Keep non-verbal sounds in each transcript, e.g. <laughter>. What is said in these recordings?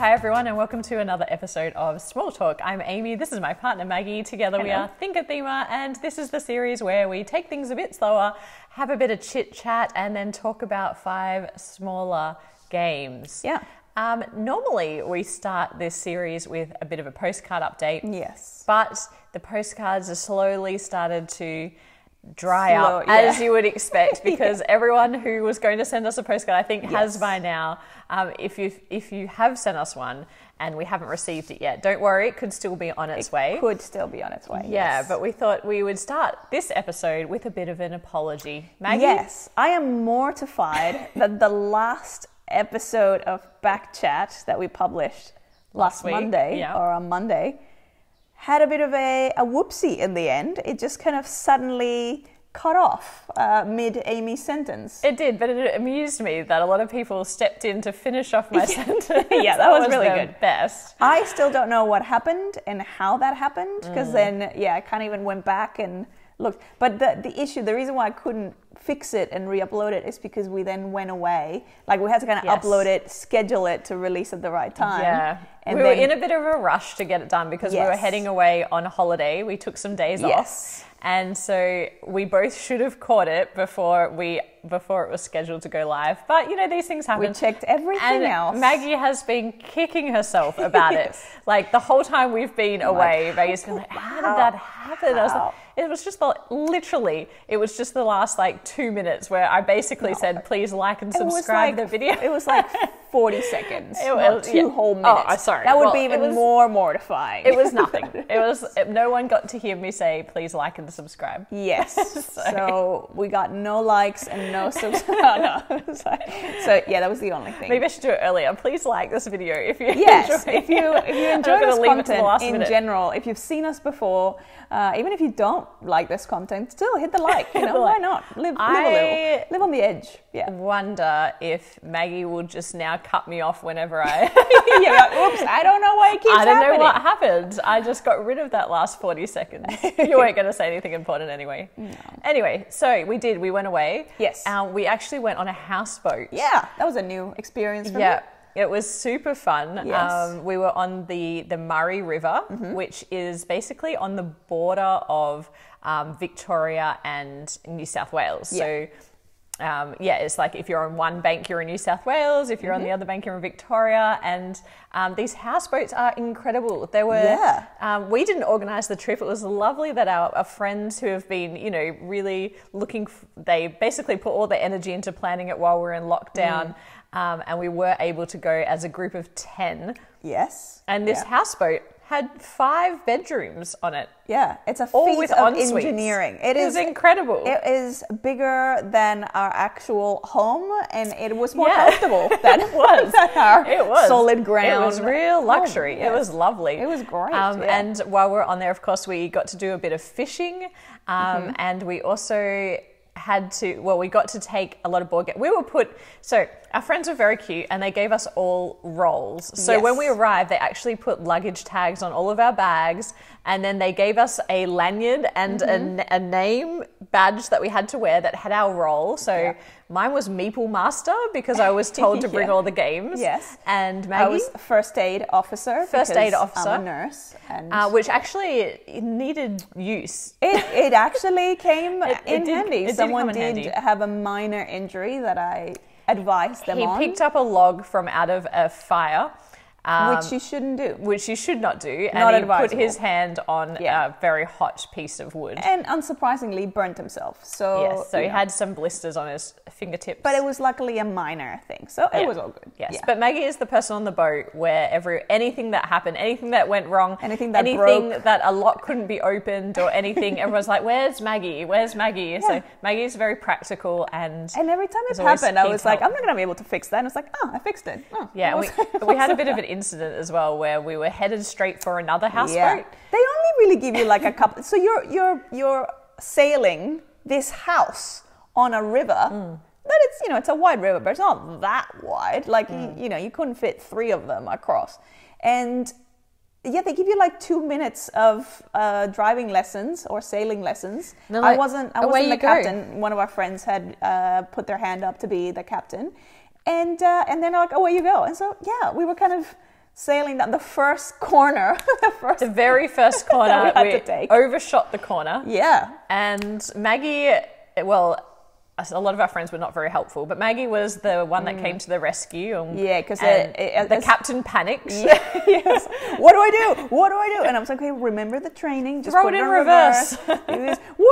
Hi, everyone, and welcome to another episode of Small Talk. I'm Amy. This is my partner Maggie. Together we are Think Thema, and this is the series where we take things a bit slower, have a bit of chit chat, and then talk about five smaller games. Yeah. Um, normally, we start this series with a bit of a postcard update. Yes. But the postcards have slowly started to dry Slow- up, yeah. as you would expect, <laughs> because everyone who was going to send us a postcard, I think, has by now. Um, if you if you have sent us one and we haven't received it yet, don't worry, it could still be on its way. Could still be on its way. Yeah, yes. but we thought we would start this episode with a bit of an apology. Maggie, Yes, I am mortified <laughs> that the last episode of Back Chat that we published Last last, Monday yeah. or on Monday had a bit of a, a whoopsie in the end. It just kind of suddenly cut off uh, mid Amy's sentence. It did, but it amused me that a lot of people stepped in to finish off my <laughs> sentence. Yeah, that was really the good. Best. I still don't know what happened and how that happened because Mm. then, yeah, I kind of even went back and looked. But the, the issue, the reason why I couldn't fix it and re upload it is because we then went away. Like we had to kind of Yes. upload it, schedule it to release at the right time. Yeah. And we then, were in a bit of a rush to get it done because we were heading away on holiday. We took some days Yes. off. And so we both should have caught it before we before it was scheduled to go live. But you know, these things happen. we checked everything and else. Maggie has been kicking herself about <laughs> Yes. it. Like the whole time we've been away, Maggie's been like, "How did that happen?" I was like, it was just the literally, it was just the last like two minutes where I basically said, "Please like and subscribe like the video." It was like <laughs> 40 seconds. It was- two yeah. whole Oh, minutes. I'm sorry. That would Well, be even was- more mortifying. It was nothing. <laughs> It was no one got to hear me say, "Please like and subscribe." Yes. <laughs> so we got no likes and no <laughs> subs. no, no. So, so yeah, that was the only thing. Maybe I should do it earlier. Please like this video if you Yes, enjoy if you if you enjoy this leave it the content in minute. general, if you've seen us before, uh, even if you don't like this content, still hit the like. You know why not? Live, live a little, live on the edge. Yeah. wonder if Maggie will just now cut me off whenever I. <laughs> <laughs> yeah. like, Oops. I don't know why it keeps I don't happening. know what happened. I just got rid of that last 40 seconds. You weren't going to say anything important anyway. <laughs> No. Anyway, so we did. We went away. Yes. Uh, we actually went on a houseboat. Yeah, that was a new experience for me. Yeah. me. It was super fun. Yes. Um, we were on the, the Murray River, which is basically on the border of um, Victoria and New South Wales. So, um, yeah, it's like if you're on one bank, you're in New South Wales. If you're on the other bank, you're in Victoria. And um, these houseboats are incredible. They were. Yeah. Um, we didn't organise the trip. It was lovely that our, our friends who have been, you know, really looking. F- they basically put all their energy into planning it while we were in lockdown, um, and we were able to go as a group of ten. Yes. And this yeah. houseboat had five bedrooms on it, Yeah, it's a all feat with of en-suites. engineering. It It is was incredible. It is bigger than our actual home, and it was more Yeah. comfortable <laughs> than It was. <laughs> than our It was solid ground. It was real luxury. It Yes. was lovely. It was great, Um, yeah. And while we're on there, of course, we got to do a bit of fishing, um, Mm-hmm. and we also had to. Well, we got to take a lot of board games. We were put. So our friends were very cute, and they gave us all rolls. So when we arrived, they actually put luggage tags on all of our bags, and then they gave us a lanyard and a Mm-hmm. n a, name badge that we had to wear that had our roll. So Yeah. Mine was Meeple Master because I was told to <laughs> bring Yeah. all the games. Yes. And I was first aid officer. First aid officer. I'm a nurse, and uh, which actually needed use. it, it actually came <laughs> it in did- handy. it did Someone come in did handy. have a minor injury that I advised them He on, picked up a log from out of a fire. Um, which you shouldn't do. which you should not do, and Not he put his hand on Yeah. a very hot piece of wood. And unsurprisingly, burnt himself. So yes, so he know. had some blisters on his fingertips. But it was luckily a minor thing, so it Yeah. was all good. Yes, Yeah. but Maggie is the person on the boat where every anything that happened, anything that went wrong, Anything that anything broke. that a lock couldn't be opened or anything, everyone's like, "Where's Maggie? Where's Maggie?" So. Maggie is very practical and And every time it happened, I was to like, help. I'm not going to be able to fix that. And it's like, oh, I fixed it. Oh, yeah, we, it was- we had a <laughs> bit of an incident as well where we were headed straight for another houseboat. Yeah. They only really give you like a couple. <laughs> So you're you're you're sailing this house on a river. Mm. But it's you know it's a wide river, but it's not that wide. Like Mm. you, you know you couldn't fit three of them across, and yeah, they give you like two minutes of uh, driving lessons or sailing lessons. They're I wasn't I wasn't the go." captain. One of our friends had uh, put their hand up to be the captain, and uh, and then they're like, oh, away you go. And so yeah, we were kind of sailing down the first corner. <laughs> the first, The very first <laughs> corner, we had to take. overshot the corner. yeah. And Maggie, well, a lot of our friends were not very helpful, but Maggie was the one that came mm. to the rescue. And, yeah, Yeah, 'cause uh, and it- it- the captain panicked. <laughs> yes. What do I do? What do I do? And I was like, okay, remember the training. Just Throw put it in on reverse. What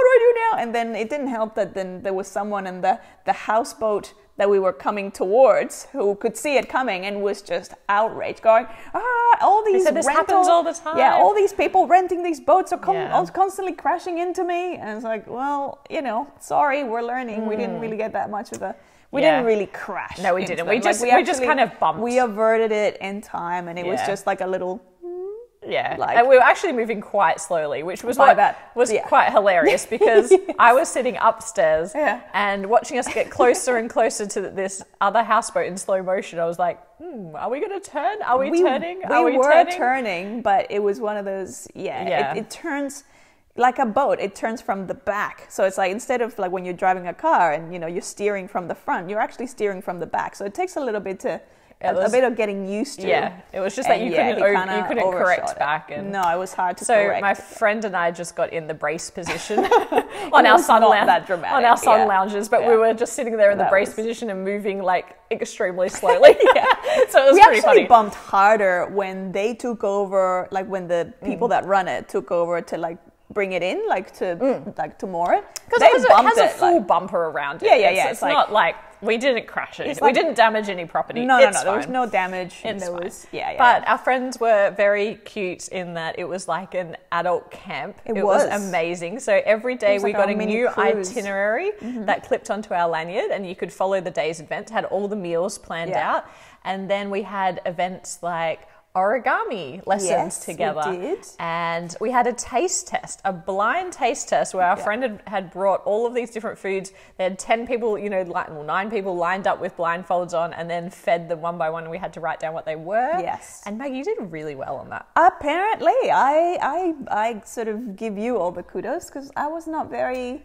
do I do now? And then it didn't help that then there was someone in the, the houseboat that we were coming towards who could see it coming and was just outraged, going, ah, all these said, "This rental- happens all the time." Yeah, all these people renting these boats are con- Yeah. constantly crashing into me. And it's like, well, you know, sorry, we're learning. We didn't really get that much of a. We Hmm. Yeah. didn't really crash. No, we didn't. them. We just- we just kind of bumped. We averted it in time, and it was just like a little. Yeah, Like- and we were actually moving quite slowly, which was what that- was yeah. quite hilarious <laughs> because I was sitting upstairs Yeah. and watching us get closer and closer to this other houseboat in slow motion. I was like, hmm, "Are we going to turn? Are we, turning? We we were turning?" turning, but it was one of those. Yeah, Yeah. It, it turns like a boat. It turns from the back, so it's like instead of like when you're driving a car and you know you're steering from the front, you're actually steering from the back. So it takes a little bit to. A, It was- a bit of getting used to. Yeah, it was just that you yeah, couldn't he o- kinda you couldn't correct it. back and- no, it was hard to So correct. my friend and I just got in the brace position <laughs> on our sun lounge, on our sun yeah. lounges, but Yeah. we were just sitting there in the brace was- position and moving like extremely <laughs> slowly. yeah, <laughs> so it was we pretty actually funny. bumped harder when they took over, like when the Mm. people that run it took over to like bring it in, like to like to moor it. Because it, has a- it has a it, full like- bumper around it. Yeah, yeah, It's, yeah, It's, it's like- not like we didn't crash it. It's we didn't damage any property. No, no, no. There was no damage. and It's there fine. was yeah, yeah. But our friends were very cute in that it was like an adult camp. It was. was. amazing. So every day we like got a new cruise. itinerary Mm-hmm. that clipped onto our lanyard, and you could follow the day's event. Had all the meals planned Yeah. out, and then we had events like origami lessons Yes, we together. did. And we had a taste test, a blind taste test where our Yeah. friend had, had brought all of these different foods. They had 10 people, you know, like, well, nine people lined up with blindfolds on and then fed them one by one. And we had to write down what they were. Yes. And Maggie, you did really well on that. Apparently, I I I sort of give you all the kudos because I was not very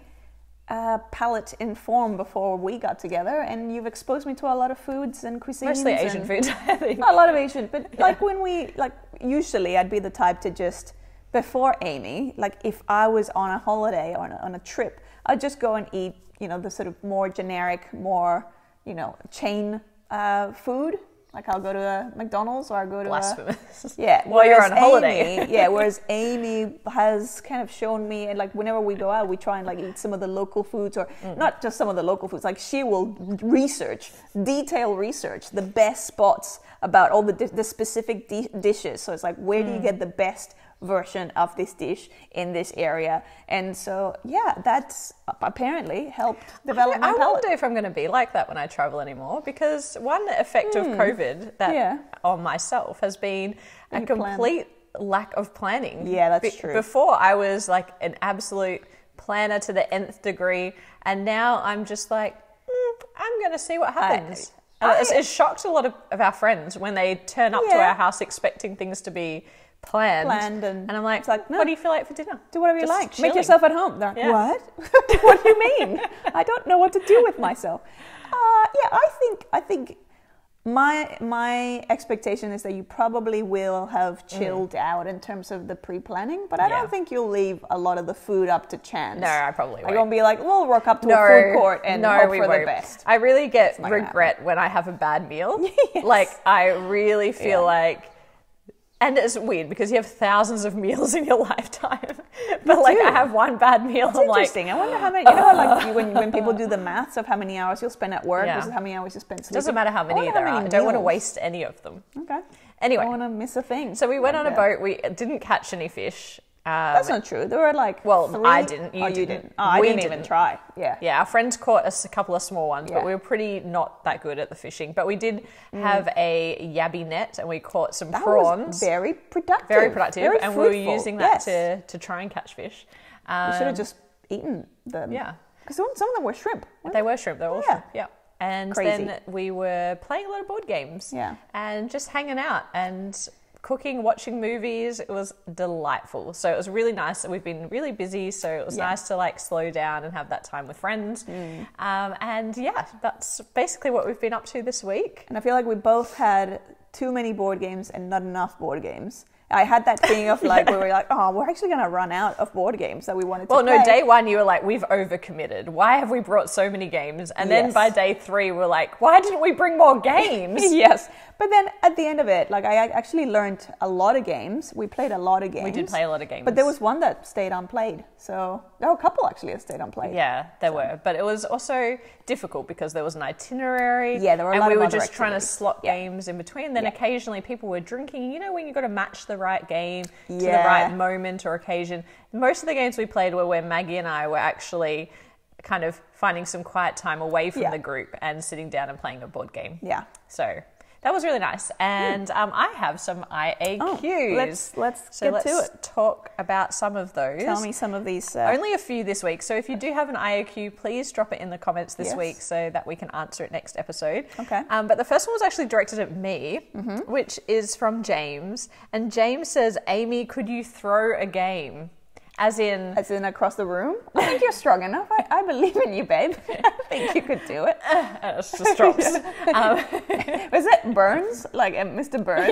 uh, palate form before we got together, and you've exposed me to a lot of foods and cuisines. Mostly Asian foods, <laughs> I think. a lot of Asian, but like when we like usually I'd be the type to just before Amy, like if I was on a holiday or on a, on a trip, I'd just go and eat, you know, the sort of more generic, more you know, chain uh, food. Like I'll go to a McDonald's or I'll go to a Blasphemous. <laughs> yeah. <laughs> While you're on holiday. Amy- <laughs> yeah. Whereas Amy has kind of shown me, and like whenever we go out, we try and like eat some of the local foods, or Mm. not just some of the local foods. Like she will research, detail research the best spots about all the the specific di- dishes. So it's like where do Mm. you get the best version of this dish in this area? And so yeah, that's apparently helped develop my I palate. wonder if I'm going to be like that when I travel anymore because one effect of COVID that Hmm. Yeah. on myself has been a You plan. complete lack of planning. Yeah, that's true. Before I was like an absolute planner to the nth degree, and now I'm just like, "Mm, I'm going to see what happens. I- it's, it's shocked a lot of, of our friends when they turn up to our house expecting things to be planned. Planned and I'm like, it's like, no. what do you feel like for dinner? Do whatever you like. Make yourself at home. They're like, Yeah. What? <laughs> what do you mean? <laughs> I don't know what to do with myself. Uh, yeah, I think I think my my expectation is that you probably will have chilled out in terms of the pre-planning, but I Mm. Yeah. don't think you'll leave a lot of the food up to chance. No, I probably I won't. won't be like, we'll walk up to a food court and no, hope for won't. the best. I really get regret when I have a bad meal. <laughs> Yes. Like I really feel Yeah. like, and it's weird because you have thousands of meals in your <laughs> lifetime, but like do. I have one bad meal. It's I'm like, interesting. I wonder how many. You know, how, like you- when, when people do the <laughs> maths of how many hours you'll spend at work Yeah. versus how many hours you spend sleeping. doesn't matter how many there are. I don't want to waste any of them. Okay. Anyway. I don't want to miss a thing. So we went on a Yeah. boat. We didn't catch any fish. Um, That's not true. There were like Well, three- I didn't, you oh, you didn't. didn't. Oh, I We didn't, even didn't. try. Yeah. Yeah, our friends caught us a couple of small ones, but we were pretty not that good at the fishing. But we did have a yabby net and we caught some Mm. That prawns. very productive. very productive, very and we were using that yes. to, to try and catch fish. Um, We should have just eaten them. yeah. Because some, some of them were shrimp. They were shrimp. They were all Yeah. shrimp. Yeah. And Crazy. then we were playing a lot of board games. Yeah. And just hanging out and cooking, watching movies. It was delightful. So it was really nice. We've been really busy, so it was Yeah. nice to like slow down and have that time with friends. Mm. Um, and yeah, that's basically what we've been up to this week. And I feel like we both had too many board games and not enough board games. I had that thing of <laughs> like where we were like, oh, we're actually going to run out of board games that we wanted to Well, no, day one, you were like, we've overcommitted. Why have we brought so many games? And then by day three, we're like, why didn't we bring more games? <laughs> yes, but then at the end of it, like I actually learned a lot of games. We played a lot of games. we did play a lot of games. But there was one that stayed unplayed. So were a couple actually that stayed unplayed. Yeah, there were. But it was also difficult because there was an itinerary. Yeah, there were a And we were just trying to slot Yeah. games in between. Then Yeah. occasionally people were drinking. You know, when you've got to match the right game to the right moment or occasion. Most of the games we played were where Maggie and I were actually kind of finding some quiet time away from Yeah. the group and sitting down and playing a board game. Yeah. So that was really nice. And um, I have some IAQs. Oh, let's- let's so get let's it. talk about some of those. Tell me some of these. Uh, Only a few this week. So if you do have an IAQ, please drop it in the comments this Yes. week so that we can answer it next episode. Okay. Um, but the first one was actually directed at me, which is from James. And James says, Amy, could you throw a game? As in, as in across the room. I think you're strong enough. I, I believe in you, babe. <laughs> I think you could do it. uh, <laughs> it's just drops. <laughs> um, Was it Burns? Like uh, Mr. Burns?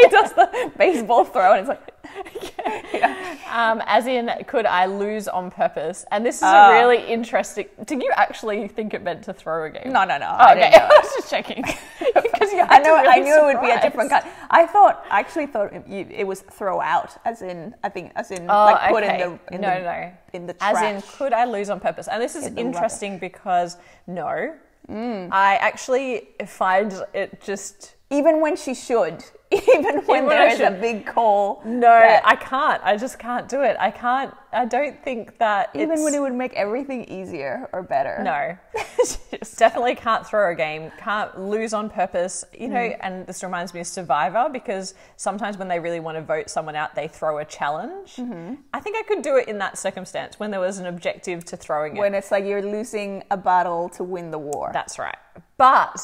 he does the baseball throw and it's like, <laughs> um, as in, could I lose on purpose? And this is Ah. a really interesting. Did you actually think it meant to throw a game? no, no, no. Oh, I okay. <laughs> I was just checking. <laughs> Because I know. acted I really knew it would be a different kind. I thought. I actually thought it, it was throw out, as in. I think, as in, Oh, like put okay. in the in no, the, no. in the trash. As in, could I lose on purpose? And this is In interesting because no, Mm. I actually find it just even when she should, <laughs> even when there I is a big call. no. I can't. I just can't do it. I can't. I don't think that even when it would make everything easier or better. no. <laughs> Definitely can't throw a game, can't lose on purpose. You know, Mm. and this reminds me of Survivor because sometimes when they really want to vote someone out, they throw a challenge. Mm-hmm. I think I could do it in that circumstance when there was an objective to throwing it. when it's like you're losing a battle to win the war. That's right. But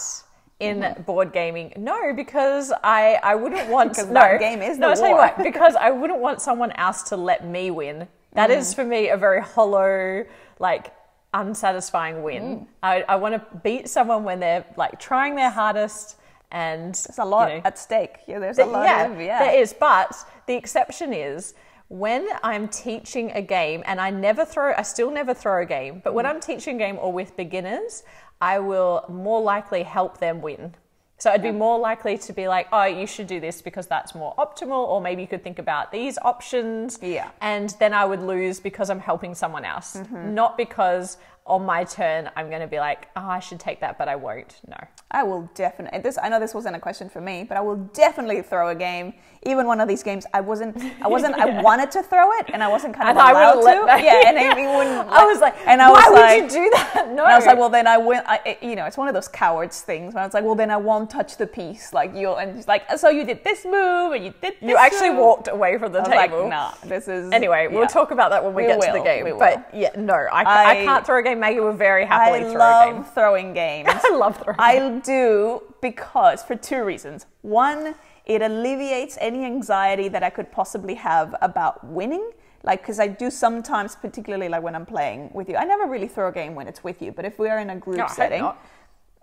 in Mm-hmm. board gaming, no, because I, I wouldn't want no game is no. the I'll tell you what, because I wouldn't want someone else to let me win. That Mm. is for me a very hollow, like unsatisfying win. Mm. I, I want to beat someone when they're like trying their hardest and There's a lot you know, at stake. Yeah, there's a lot yeah, of yeah. there is. But the exception is when I'm teaching a game, and I never throw, I still never throw a game, but Mm. when I'm teaching a game or with beginners, I will more likely help them win. So I'd be more likely to be like, oh, you should do this because that's more optimal, or maybe you could think about these options. Yeah. And then I would lose because I'm helping someone else, Mm-hmm. not because on my turn I'm going to be like, oh, I should take that, but I won't. No. I will definitely. This I know this wasn't a question for me, but I will definitely throw a game. Even one of these games, I wasn't. I wasn't. I <laughs> wanted to throw it, and I wasn't kind of And I allowed to. that- yeah, <laughs> and Amy wouldn't. I was like, and I was why was would like, you do that? No. <laughs> And I was like, well, then I win. I, you know, it's one of those cowards things. Where I was like, well, then I won't touch the piece. Like you, and she's like, so you did this move, and you did. This You actually move. walked away from the I was like, table. nah, this is. Anyway, we'll talk about that when we, We get to the game. will. But yeah, no, I, I, I- can't throw a game. Maggie will very happily I throw a game. love throwing games. <laughs> I love throwing. I do because for two reasons. One, it alleviates any anxiety that I could possibly have about winning. Like, because I do sometimes, particularly like when I'm playing with you, I never really throw a game when it's with you, but if we are in a group No, setting,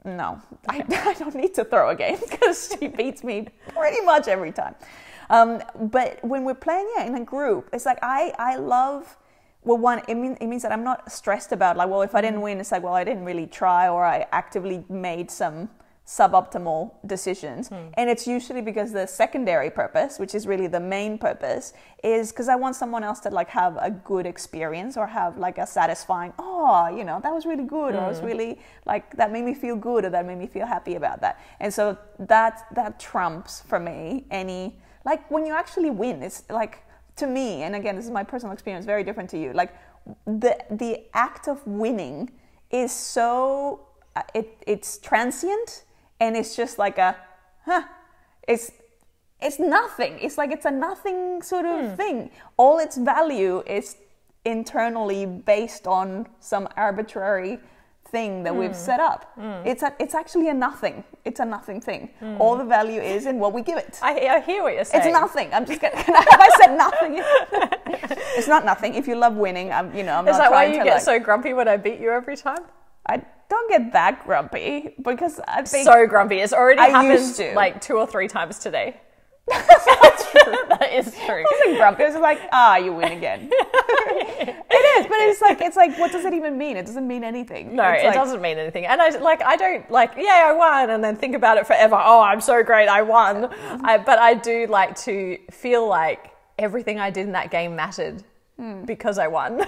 no, <laughs> I, I don't need to throw a game <laughs> because she beats me pretty much every time. Um, but when we're playing it in a group, it's like I, I love. Well, one, it, mean, it means that I'm not stressed about like, well, if I didn't mm. win, it's like, well, I didn't really try, or I actively made some suboptimal decisions. Hmm. And it's usually because the secondary purpose, which is really the main purpose, is because I want someone else to like have a good experience or have like a satisfying, oh, you know, that was really good, or it was hmm. really like that made me feel good, or that made me feel happy about that. And so that that trumps for me any like when you actually win. It's like to me, and again, this is my personal experience, very different to you. Like the the act of winning is so uh, it it's transient and it's just like a huh it's it's nothing it's like it's a nothing sort of thing all its value is internally based on some arbitrary thing that we've hmm. set up hmm. it's a, it's actually a nothing it's a nothing thing hmm. all the value is in what we give it I, I hear what you're saying. it's nothing. I'm just gonna. <laughs> Have I said nothing? <laughs> it's not nothing. If you love winning, I'm. You know, I'm Is that why you get like. so grumpy when I beat you every time? I don't get that grumpy because I think So grumpy. It's already I happened like two or three times today. That is true. <laughs> that is true. I wasn't grumpy. I was like, ah, you win again. <laughs> it is, but it's like it's like what does it even mean? It doesn't mean anything. No, It's it like- doesn't mean anything. And I like I don't like yeah I won and then think about it forever. Oh, I'm so great, I won. I, but I do like to feel like everything I did in that game mattered Hmm. because I won. <laughs>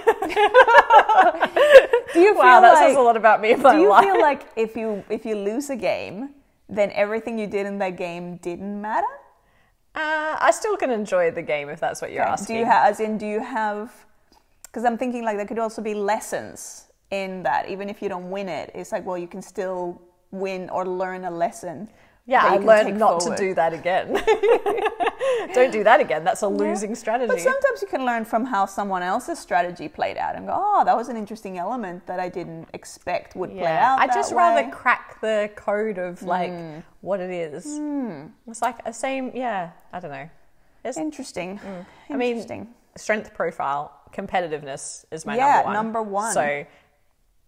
Do you feel wow, that like, says a lot about me Do you life. feel like if you if you lose a game, then everything you did in that game didn't matter? Uh, I still can enjoy the game if that's what you're Okay. asking. Do you have, as in, do you have? Because I'm thinking like there could also be lessons in that, even if you don't win it. It's like, well, you can still win or learn a lesson. Yeah, I learned not forward. to do that again. <laughs> <laughs> don't do that again. That's a losing strategy. But sometimes you can learn from how someone else's strategy played out and go, oh, that was an interesting element that I didn't expect would play out. I just way." rather crack the code of like Hmm. what it is. It's like a same, yeah. I don't know. It's, Interesting. Mm. I mean, strength profile, competitiveness is my Yeah, number one. number one. So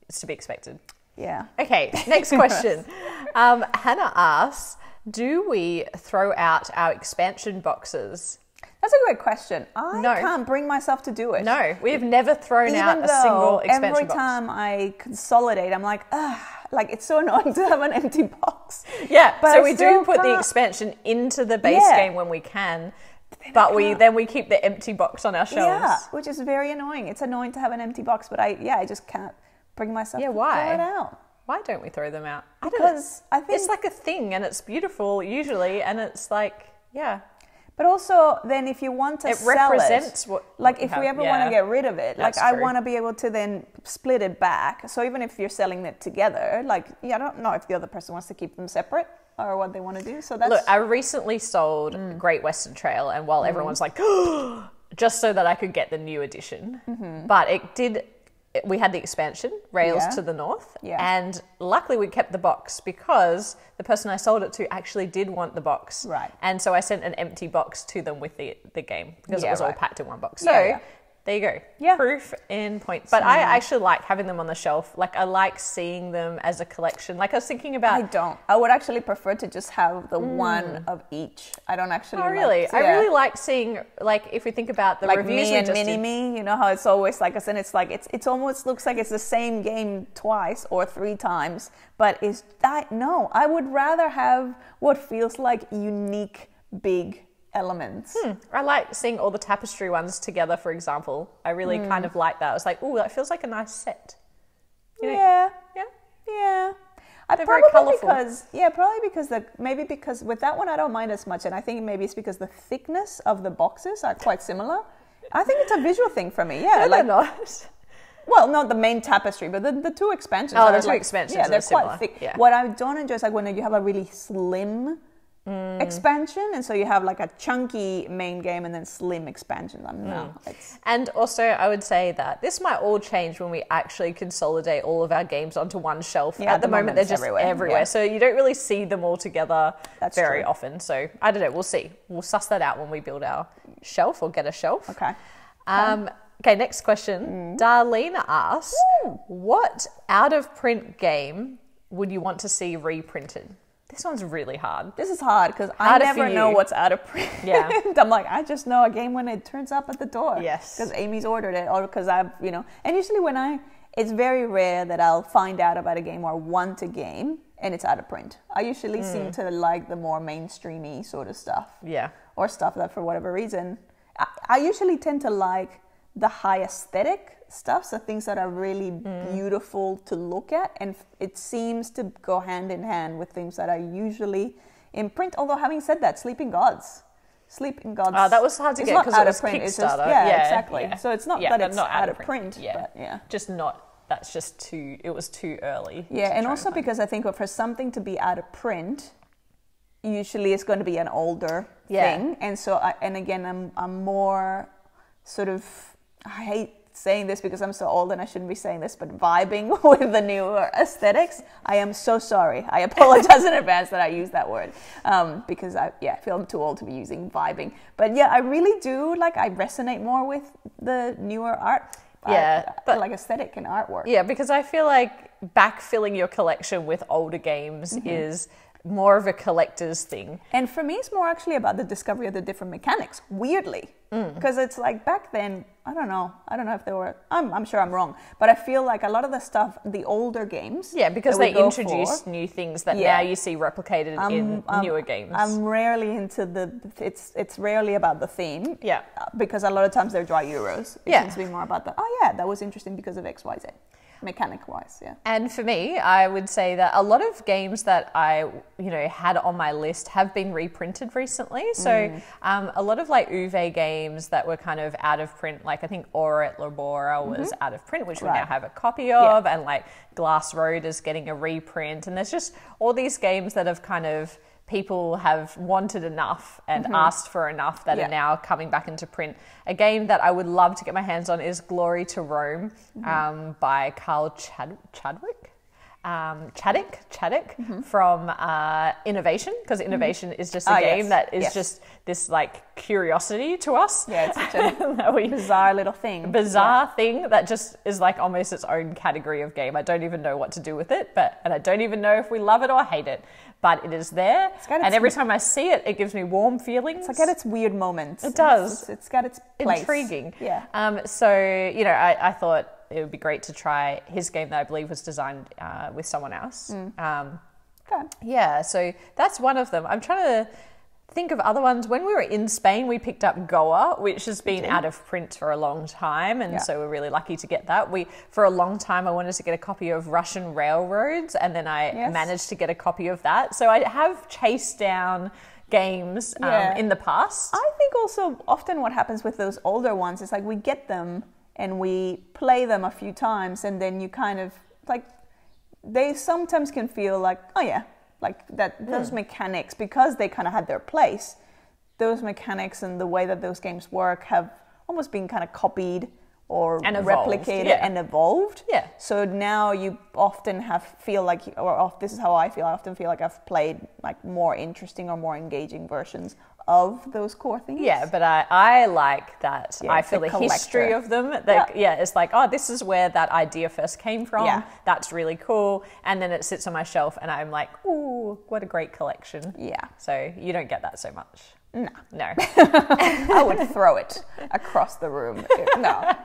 it's to be expected. Yeah. Okay, next <laughs> question. um, Hannah asks, do we throw out our expansion boxes? That's a great question. I No. can't bring myself to do it. No, we have never thrown Even out a single expansion box. every box. time I consolidate, I'm like, ugh, like it's so annoying to have an <laughs> empty box. Yeah, But so I we do put the can't- expansion into the base Yeah. game when we can, but we then we keep the empty box on our shelves. Yeah, which is very annoying. It's annoying to have an empty box, but I yeah, I just can't bring myself Yeah, why? throw it out. Why don't we throw them out? I don't- Because I think it's like a thing and it's beautiful usually, and it's like yeah, But also, then if you want to It sell represents it, what- like if we ever want to get rid of it, like I true. want to be able to then split it back. So even if you're selling it together, like yeah, I don't know if the other person wants to keep them separate or what they want to do. So that's Look, I recently sold Mm. Great Western Trail, and while everyone's like, <gasps> just so that I could get the new edition, Mm-hmm. but it did. We had the expansion Rails Yeah. to the north, Yeah. and luckily we kept the box because the person I sold it to actually did want the box, Right. And so I sent an empty box to them with the the game because Yeah, it was all packed in one box. So. There you go. Yeah. Proof in point. But I actually like having them on the shelf. Like I like seeing them as a collection. Like I was thinking about I don't. I would actually prefer to just have the one of each. I don't actually. Mm. Oh, like- really? I yeah. really like seeing, like, if we think about the like reviews me and mini did. me. You know how it's always like us, and it's like it's it's almost looks like it's the same game twice or three times, but is that no. I would rather have what feels like unique big elements. I like seeing all the tapestry ones together, for example. I really Hmm. kind of like that. I was like, oh, that feels like a nice set. You know- Yeah. Yeah. Yeah. I They're very probably colourful. because yeah, probably because the maybe because with that one I don't mind as much, and I think maybe it's because the thickness of the boxes are quite similar. I think it's a visual thing for me. Yeah, No, like they're not. well, not the main tapestry, but the, the two expansions. Oh, the two like- expansions Yeah, they're similar, quite thick. yeah. What I don't enjoy is like when you have a really slim Mm. expansion, and so you have like a chunky main game and then slim expansions. I'm no, Mm. And also, I would say that this might all change when we actually consolidate all of our games onto one shelf. Yeah, at the, moment, they're just everywhere, everywhere. yeah. So you don't really see them all together That's very true. often. So I don't know. We'll see. We'll suss that out when we build our shelf or get a shelf. okay. Um, okay, next question. Darlene asks, what out of print game would you want to see reprinted? This one's really hard. This is hard because I never know what's out of <laughs> print. Yeah. I'm like, I just know a game when it turns up at the door. Yes. Because Amy's ordered it, or because I've, you know, and usually when I, it's very rare that I'll find out about a game or want a game and it's out of print. I usually seem Mm. to like the more mainstreamy sort of stuff. Yeah. or stuff that for whatever reason I, I usually tend to like the high aesthetic stuff so things that are really mm. beautiful to look at and it seems to go hand in hand with things that are usually in print although having said that sleeping gods sleeping gods Oh, that was hard to it's get not 'cause out it of was print it's just yeah, Yeah, exactly yeah. so it's not Yeah, that it's not out, of print, Yeah. but yeah Just not, that's just too, it was too early. Yeah, to and also find. because I think for something to be out of print, usually it's going to be an older Yeah. thing, and so I, and again, I'm I'm more sort of I hate saying this because I'm so old and I shouldn't be saying this, but vibing <laughs> with the newer aesthetics. I am so sorry. I <laughs> apologize in advance that I use that word um, because I yeah feel I'm too old to be using vibing. But yeah, I really do like I resonate more with the newer art. Yeah, art, but- like aesthetic and artwork. Yeah, because I feel like backfilling your collection with older games Mm-hmm. is more of a collector's thing. And for me, it's more actually about the discovery of the different mechanics. Weirdly, Mm. because it's like back then, I don't know. I don't know if they were. I'm, I'm sure I'm wrong, but I feel like a lot of the stuff, the older games, Yeah, because they go introduce for, new things that Yeah. now you see replicated in um, newer games. I'm rarely into the. It's it's rarely about the theme. Yeah. uh, Because a lot of times they're dry euros. It Yeah. seems to be more about the. Oh yeah, that was interesting because of X Y Z, mechanic wise. Yeah. And for me, I would say that a lot of games that I, you know, had on my list have been reprinted recently. So Mm. um, a lot of like Uwe games that were kind of out of print, like I think Ora et Labora was out of print, which we now Mm-hmm. Have a copy of, and like Glass Road is getting a reprint. And there's just all these games that have kind of people have wanted enough and asked for enough that Mm-hmm. Yeah. are now coming back into print. A game that I would love to get my hands on is Glory to Rome Mm-hmm. um, by Carl Chad- Chadwick. Um, Chaddick, Chaddick from uh, Innovation, because Innovation is just a Ah, game yes, that is yes. just this like curiosity to us. Yeah, it's such a <laughs> bizarre little thing. bizarre thing that just is like almost its own category of game. I don't even know what to do with it, but and I don't even know if we love it or hate it. But it is there, and every time I see it, it gives me warm feelings. It's got its weird moments. It does. It's, it's got its place. intriguing. Yeah. Um, so you know, I, I thought it would be great to try his game that I believe was designed uh, with someone else. Mm. Um, yeah, so that's one of them. I'm trying to think of other ones. When we were in Spain, we picked up Goa, which has been out of print for a long time, and Yeah. so we're really lucky to get that. We for a long time I wanted to get a copy of Russian Railroads, and then I Yes. managed to get a copy of that. So I have chased down games um, Yeah. in the past. I think also often what happens with those older ones is like we get them and we play them a few times and then you kind of like they sometimes can feel like oh yeah like that those mechanics because they kind of had their place those mechanics and the way that those games work have almost been kind of copied or And evolved, replicated yeah. and evolved Yeah. so now you often have feel like or this is how I feel I often feel like I've played like more interesting or more engaging versions of those core things. Yeah, but I, I like that. Yeah, I feel a the history of them. Like, yeah. it's like, oh, this is where that idea first came from. Yeah. That's really cool. And then it sits on my shelf, and I'm like, ooh, what a great collection. Yeah. So you don't get that so much. No. No. <laughs> I would throw it across the room. No.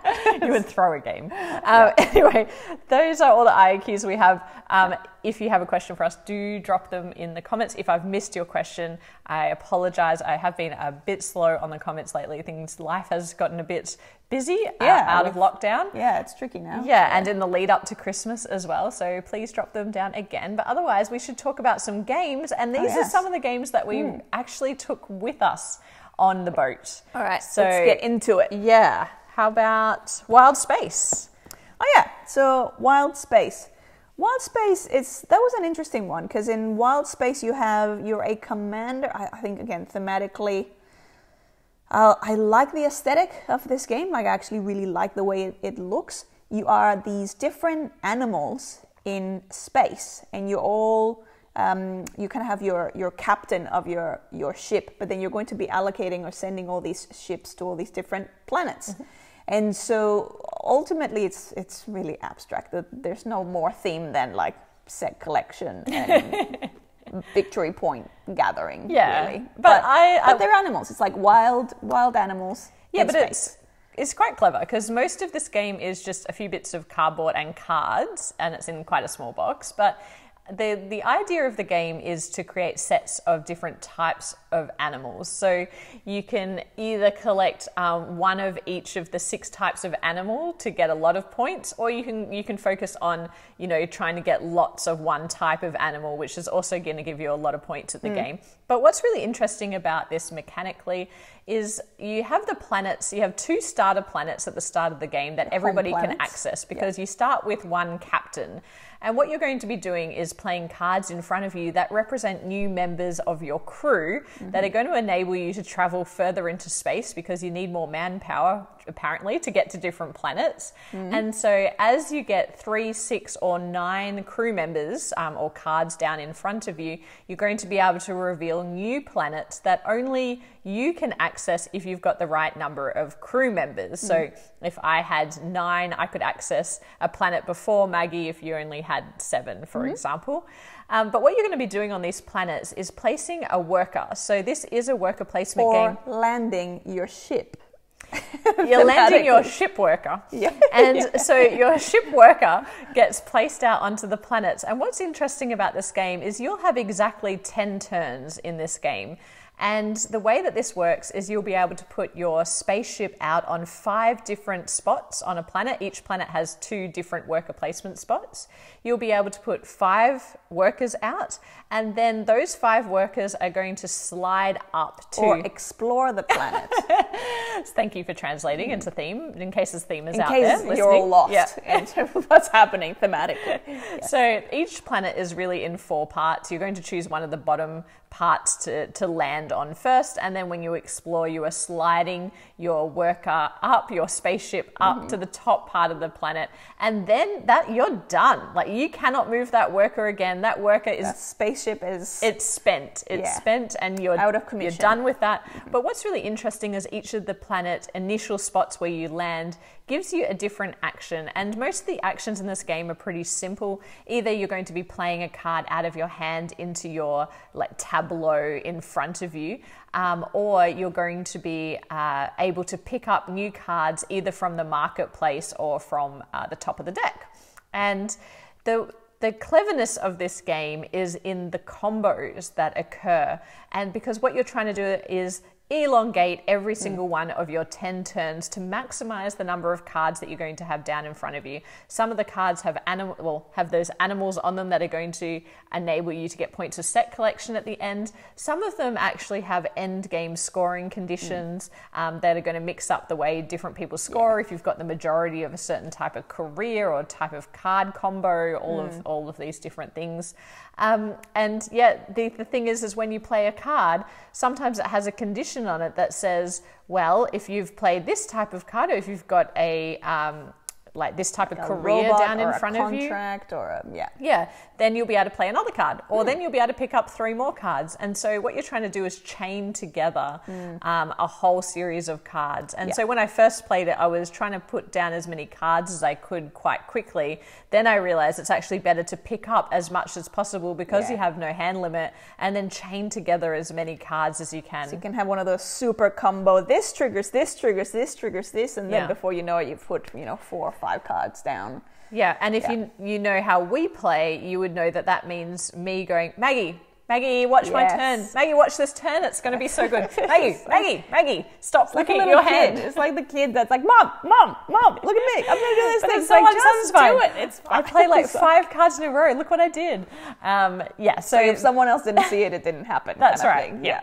you would throw a game. Um, <laughs> anyway, those are all the IAQs we have. Um, if you have a question for us, do drop them in the comments. If I've missed your question, I apologize. I have been a bit slow on the comments lately. Things, life has gotten a bit busy uh, Yeah, out of lockdown. Yeah, it's tricky now. Yeah, and in the lead up to Christmas as well. So please drop them down again. But otherwise, we should talk about some games. And these are Oh, yes. Hmm. some of the games that we actually took with us on the boat. All right, So let's get into it. yeah. How about Wild Space? Oh yeah, so Wild Space. Wild Space is that was an interesting one because in Wild Space you have you're a commander. I, I think again thematically, uh, I like the aesthetic of this game. Like I actually really like the way it, it looks. You are these different animals in space, and you're all um, you kind of have your your captain of your your ship, but then you're going to be allocating or sending all these ships to all these different planets. And so ultimately, it's it's really abstract. There's no more theme than like set collection and <laughs> victory point gathering. Yeah, really. but I- but I- they're animals. It's like wild wild animals. Yeah, but space. it's it's quite clever because most of this game is just a few bits of cardboard and cards, and it's in quite a small box. But the the idea of the game is to create sets of different types of animals. So you can either collect um, one of each of the six types of animal to get a lot of points, or you can you can focus on you know trying to get lots of one type of animal, which is also going to give you a lot of points at the game. But what's really interesting about this mechanically is you have the planets. You have two starter planets at the start of the game that everybody can access because you start with one captain. And what you're going to be doing is playing cards in front of you that represent new members of your crew that are mm-hmm. going to enable you to travel further into space because you need more manpower apparently, to get to different planets. And so, as you get three, six, or nine crew members um, or cards down in front of you, you're going to be able to reveal new planets that only you can access if you've got the right number of crew members. So, if I had nine, I could access a planet before Maggie if you only had seven, for example. Um, but what you're going to be doing on these planets is placing a worker. So, this is a worker placement or game. landing your ship. <laughs> You're landing your ship worker. <laughs> Yeah. And so your ship worker gets placed out onto the planets. And what's interesting about this game is you'll have exactly 10 turns in this game. And the way that this works is you'll be able to put your spaceship out on five different spots on a planet. Each planet has two different worker placement spots. You'll be able to put five workers out, and then those five workers are going to slide up to. Or explore the planet. <laughs> Thank you for translating into theme, in case this theme is in out case there. you're listening. lost Yeah. in terms of what's happening thematically. <laughs> So each planet is really in four parts. You're going to choose one of the bottom parts to, to land on first, and then when you explore, you are sliding your worker up, your spaceship up mm-hmm. to the top part of the planet, and then that you're done. Like you cannot move that worker again. That worker is That spaceship is it's spent. It's Yeah. spent, and you're Out of commission. You're done with that. But what's really interesting is each of the planet initial spots where you land gives you a different action, and most of the actions in this game are pretty simple. Either you're going to be playing a card out of your hand into your like tableau in front of you, um, or you're going to be uh, able to pick up new cards either from the marketplace or from uh, the top of the deck. And the the cleverness of this game is in the combos that occur. And because what you're trying to do is elongate every hmm. single one of your 10 turns to maximize the number of cards that you're going to have down in front of you. Some of the cards have animal well have those animals on them that are going to enable you to get points of set collection at the end. Some of them actually have end game scoring conditions hmm. um, that are going to mix up the way different people score. If you've got the majority of a certain type of career or type of card combo, all of hmm. all of these different things. Um, and yeah, the, the thing is, is when you play a card, sometimes it has a condition on it that says, well, if you've played this type of card, or if you've got a um, like this type of a career down in front of you, contract or a, yeah. yeah, then you'll be able to play another card, or Hmm. then you'll be able to pick up three more cards. And so, what you're trying to do is chain together um, a whole series of cards. And. Yeah. so, when I first played it, I was trying to put down as many cards as I could quite quickly. Then I realized it's actually better to pick up as much as possible because Yeah. you have no hand limit, and then chain together as many cards as you can. So you can have one of those super combo. This triggers this, triggers this, triggers this, and then Yeah. before you know it, you've put you know four or five cards down. Yeah, and if Yeah. you you know how we play, you would know that that means me going, Maggie, Maggie, watch my turn. Maggie, watch this turn. It's going to be so good. <laughs> Maggie, Maggie, Maggie, stop Like looking at little your kid. hand. It's like the kid that's like, Mom, Mom, Mom, look at me. I'm gonna do this <laughs> But thing. it's like, just do it. It's fine. I fine. play like five cards in a row. Look what I did. Um, yeah, so, So if someone else didn't see it, it didn't happen. That's right. thing. Yeah.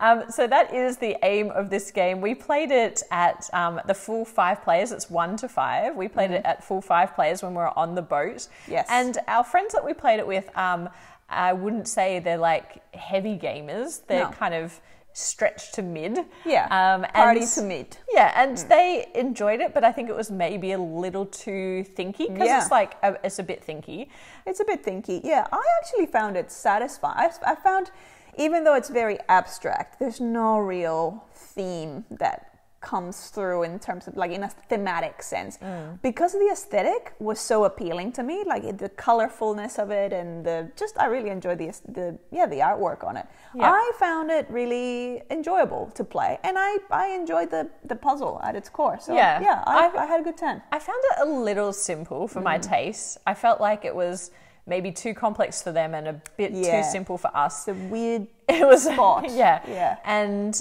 Um, so that is the aim of this game. We played it at um, the full five players. It's one to five. We played it at full five players when we were on the boat. Mm-hmm. Yes. And our friends that we played it with, um, I wouldn't say they're like heavy gamers. They're No. kind of stretched to mid. Yeah. Um, Party and- to meet. Yeah, and they enjoyed it, but I think it was maybe a little too thinky because Yeah. it's like a, it's a bit thinky. It's a bit thinky. Yeah, I actually found it satisfying. I, I found, even though it's very abstract, there's no real theme that comes through in terms of like in a thematic sense because the aesthetic was so appealing to me like the colorfulness of it and the just i really enjoyed the the yeah the artwork on it Yeah. i found it really enjoyable to play and i i enjoyed the the puzzle at its core so Yeah. yeah i, I- I had a good time I found it a little simple for Mm. my taste. I felt like it was maybe too complex for them and a bit Yeah. too simple for us. The weird It was <laughs> spot. yeah, Yeah. And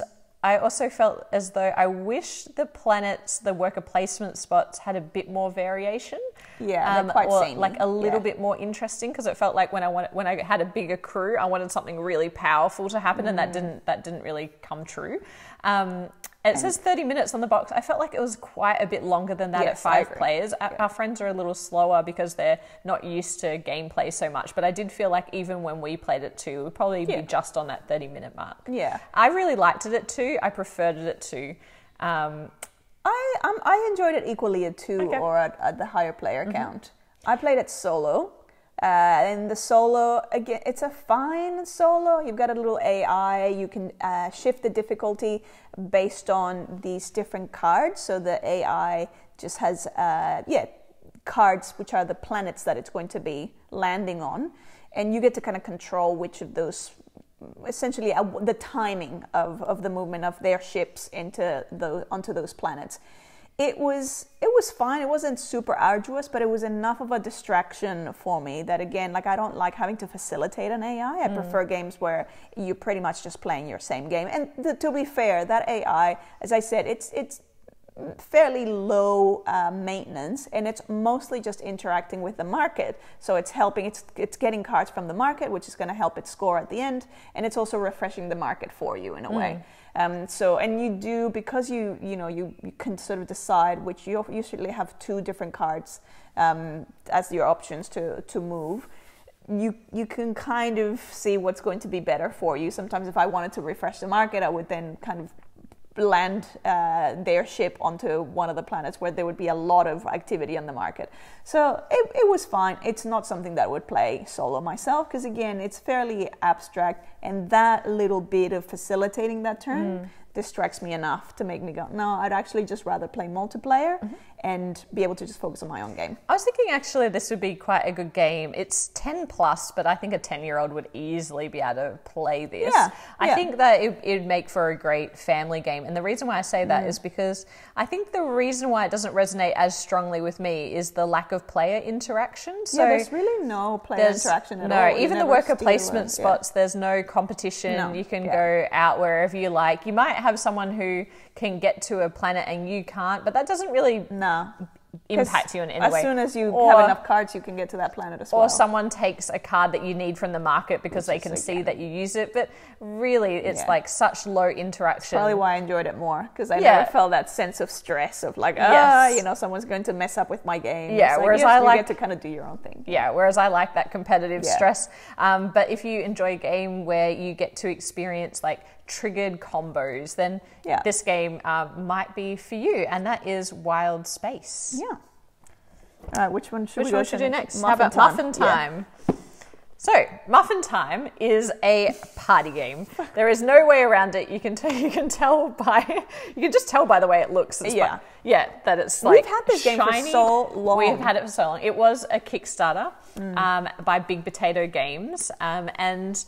I also felt as though I wish the planets, the worker placement spots, had a bit more variation. Yeah, they're quite or samey. like a little Yeah. bit more interesting because it felt like when I wanted, when I had a bigger crew, I wanted something really powerful to happen, and that Mm. didn't that didn't really come true. Um, it says 30 minutes on the box. I felt like it was quite a bit longer than that at Yes, I five players. Our, our friends are a little slower because they're not used to gameplay so much. But I did feel like even when we played it too, we'd probably Yeah. be just on that 30 minute mark. Yeah. I really liked it at two. I preferred it at two. Um, I um, I enjoyed it equally at two Okay. or at, at the higher player count. I played it solo. Uh, and the solo again, it's a fine solo. You've got a little AI. You can uh, shift the difficulty based on these different cards. So the AI just has uh, yeah cards which are the planets that it's going to be landing on, and you get to kind of control which of those essentially uh, the timing of, of the movement of their ships into the onto those planets. It was it was fine. It wasn't super arduous, but it was enough of a distraction for me that again, like I don't like having to facilitate an AI. I prefer games where you're pretty much just playing your same game. And th- to be fair, that AI, as I said, it's it's fairly low uh, maintenance and it's mostly just interacting with the market so it's helping it's it's getting cards from the market which is going to help it score at the end and it's also refreshing the market for you in a way um, so and you do because you you know you, you can sort of decide which you usually have two different cards um, as your options to to move you you can kind of see what's going to be better for you. Sometimes, if I wanted to refresh the market, I would then kind of land uh, their ship onto one of the planets where there would be a lot of activity on the market. So it, it was fine. It's not something that I would play solo myself because again, it's fairly abstract, and that little bit of facilitating that turn. Distracts me enough to make me go, no, I'd actually just rather play multiplayer and be able to just focus on my own game. I was thinking actually this would be quite a good game. It's 10 plus, but I think a 10 year old would easily be able to play this. Yeah, I yeah. think that it, it'd make for a great family game. And the reason why I say Mm. that is because I think the reason why it doesn't resonate as strongly with me is the lack of player interaction. So yeah, there's really no player interaction at no, all. You even the worker placement it, yeah. spots, there's no competition. No, You can yeah. go out wherever you like. You might have someone who can get to a planet and you can't, but that doesn't really No. Impact you in any as way. As soon as you Or- have enough cards, you can get to that planet as well. or someone takes a card that you need from the market because they can see again- that you use it. But really, it's Yeah. like such low interaction. Probably why I enjoyed it more because I Yeah. never felt that sense of stress of like, ah, Yes. you know, someone's going to mess up with my game. Yeah, like, whereas yes, I you like- get to kind of do your own thing. Yeah, whereas I like that competitive Yeah. stress. Um, but if you enjoy a game where you get to experience like triggered combos, then Yeah. this game uh, might be for you, and that is Wild Space. Yeah. Right, which one should Which we go one should to do next? How about Muffin Muffin Yeah. Time? So, Muffin Time is a party game. <laughs> There is no way around it. You can tell. <laughs> You can tell by. You can just tell by the way it looks. It's Yeah. fun. yeah, that it's like We've had this game for so long. We've had it for so long. It was a Kickstarter Mm. um, by Big Potato Games, um, and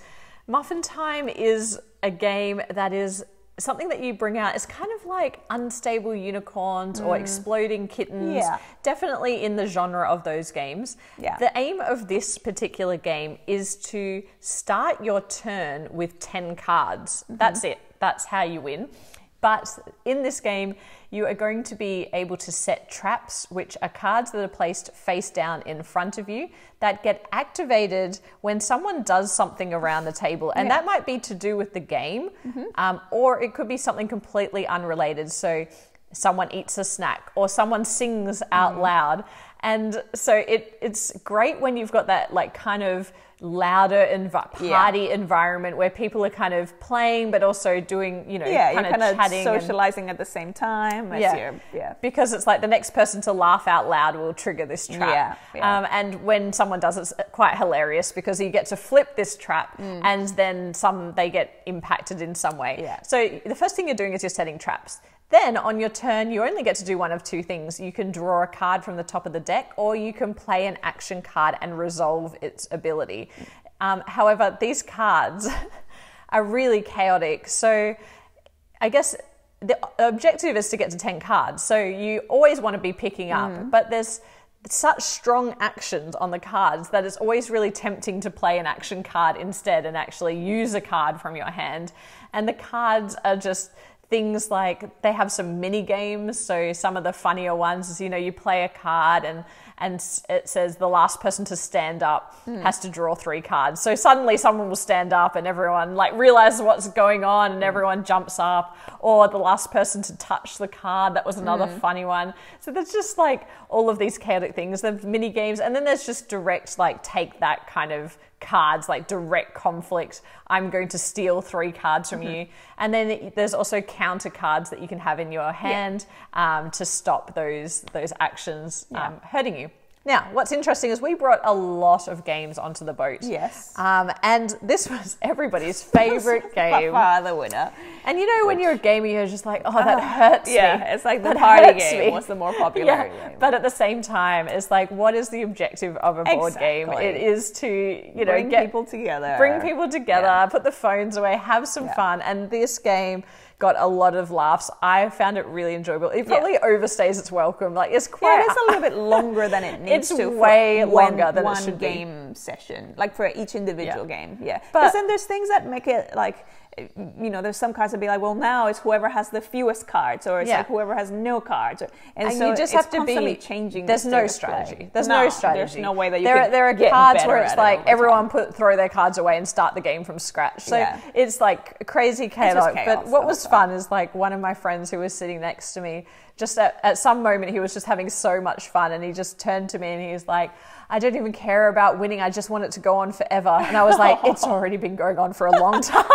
Muffin Time is a game that is something that you bring out is kind of like unstable unicorns or exploding kittens Mm. Yeah. definitely in the genre of those games. Yeah. The aim of this particular game is to start your turn with 10 cards. Mm-hmm. That's it. That's how you win. But in this game, you are going to be able to set traps, which are cards that are placed face down in front of you that get activated when someone does something around the table. And Yeah. that might be to do with the game, um, or it could be something completely unrelated. So someone eats a snack or someone sings out loud. And so it, it's great when you've got that like kind of louder Yeah. party environment where people are kind of playing but also doing, you know, Yeah, kind kind of of chatting. and- socializing at the same time yeah. yeah. Because it's like the next person to laugh out loud will trigger this trap. Yeah, yeah. Um, and when someone does, it's quite hilarious because you get to flip this trap and then some they get impacted in some way. Mm. Yeah. So the first thing you're doing is you're setting traps. Then on your turn, you only get to do one of two things. You can draw a card from the top of the deck, or you can play an action card and resolve its ability. Um, however, these cards <laughs> are really chaotic. So I guess the objective is to get to 10 cards. So you always want to be picking up, but there's such strong actions on the cards that it's always really tempting to play an action card instead and actually use a card from your hand. And the cards are just things like they have some mini games. So some of the funnier ones is, you know, you play a card and and it says the last person to stand up has to draw three cards. So suddenly someone will stand up and everyone like realizes what's going on and everyone jumps up. Or the last person to touch the card. That was another funny one. So there's just like all of these chaotic things. the mini games and then there's just direct like take that kind of cards, like direct conflict. I'm going to steal three cards from Mm-hmm. you. And then there's also counter cards that you can have in your hand um, to stop those those actions um, hurting you. Now, what's interesting is we brought a lot of games onto the boat. Yes. Um, and this was everybody's favorite <laughs> By game. far the winner. And you know, when you're a gamer, you're just like, oh, that hurts me. Yeah, it's like the That party hurts game me. was the more <laughs> popular Yeah, game. but at the same time, it's like, what is the objective of a board game? It is to, you know, Bring get people together. bring people together, Yeah. put the phones away, have some fun. And this game got a lot of laughs. I found it really enjoyable. It probably overstays its welcome. Like it's Yeah, quite. it is a little bit longer than it <laughs> needs It's to. for way longer than it one should be. game session, like for each individual Yeah. game. Yeah, But- because then there's things that make it like, you know, there's some cards that be like, well, now it's whoever has the fewest cards, or it's Yeah. like whoever has no cards, or- and, and so you just it's have to constantly be changing. There's the no state of play. strategy. There's no, strategy. There's no way that you there can are, there are get cards where it's at it like everyone put throw their cards away and start the game from scratch. So Yeah. it's like crazy chaos. chaos But what was fun is like one of my friends who was sitting next to me. Just at, at some moment, he was just having so much fun, and he just turned to me and he was like, "I don't even care about winning. I just want it to go on forever." And I was like, "It's <laughs> already been going on for a long time." <laughs>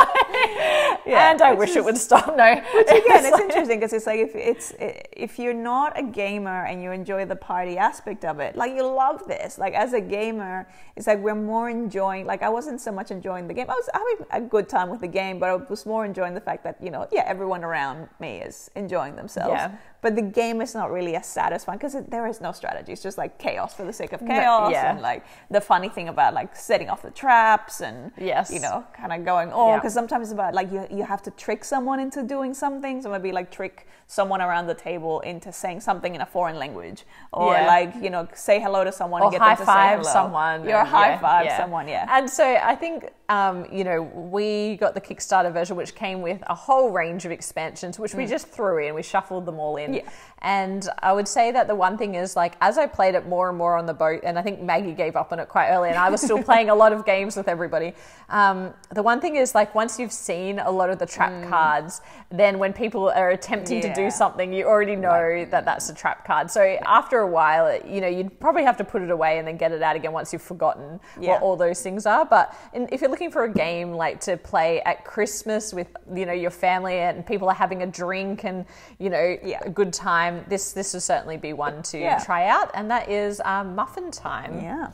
Yeah, and I which wish it would stop. No, <laughs> Again, it's like- interesting because it's like if it's if you're not a gamer and you enjoy the party aspect of it, like you love this. Like as a gamer, it's like we're more enjoying. Like I wasn't so much enjoying the game. I was having a good time with the game, but I was more enjoying the fact that you know, yeah, everyone around me is enjoying themselves. Yeah. But the game is not really as satisfying because there is no strategy. It's just like chaos for the sake of No, chaos, yeah. and like the funny thing about like setting off the traps and Yes. you know, kind of going oh, Yeah. because sometimes it's about like you you have to trick someone into doing something. So maybe like trick someone around the table into saying something in a foreign language, or Yeah. like you know say hello to someone or and get high them to say five hello. someone. You're high yeah, five yeah. someone, yeah. And so I think um, you know we got the Kickstarter version, which came with a whole range of expansions, which we just threw in. We shuffled them all in. Mm. Yeah. And I would say that the one thing is like as I played it more and more on the boat, and I think Maggie gave up on it quite early, and I was still <laughs> playing a lot of games with everybody. Um, the one thing is like once you've seen a lot of the trap cards, then when people are attempting to Mm. Do something, you already know that that's a trap card. So after a while, you know, you'd probably have to put it away and then get it out again once you've forgotten Yeah. what all those things are. But in, if you're looking for a game like to play at Christmas with you know your family and people are having a drink and you know Yeah. a good time, this this will certainly be one to Yeah. try out, and that is um, Muffin Time. Yeah.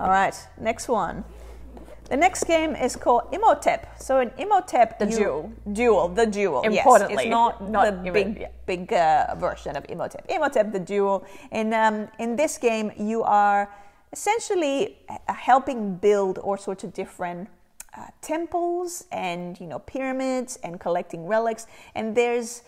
All right. Next one. The next game is called Imhotep. So in Imhotep, The you- duel. duel, the duel. yes. Importantly, it's not, not the Imo- big, yeah. big uh, version of Imhotep. Imhotep, the duel. And um, in this game, you are essentially helping build all sorts of different uh, temples and you know pyramids and collecting relics. And there's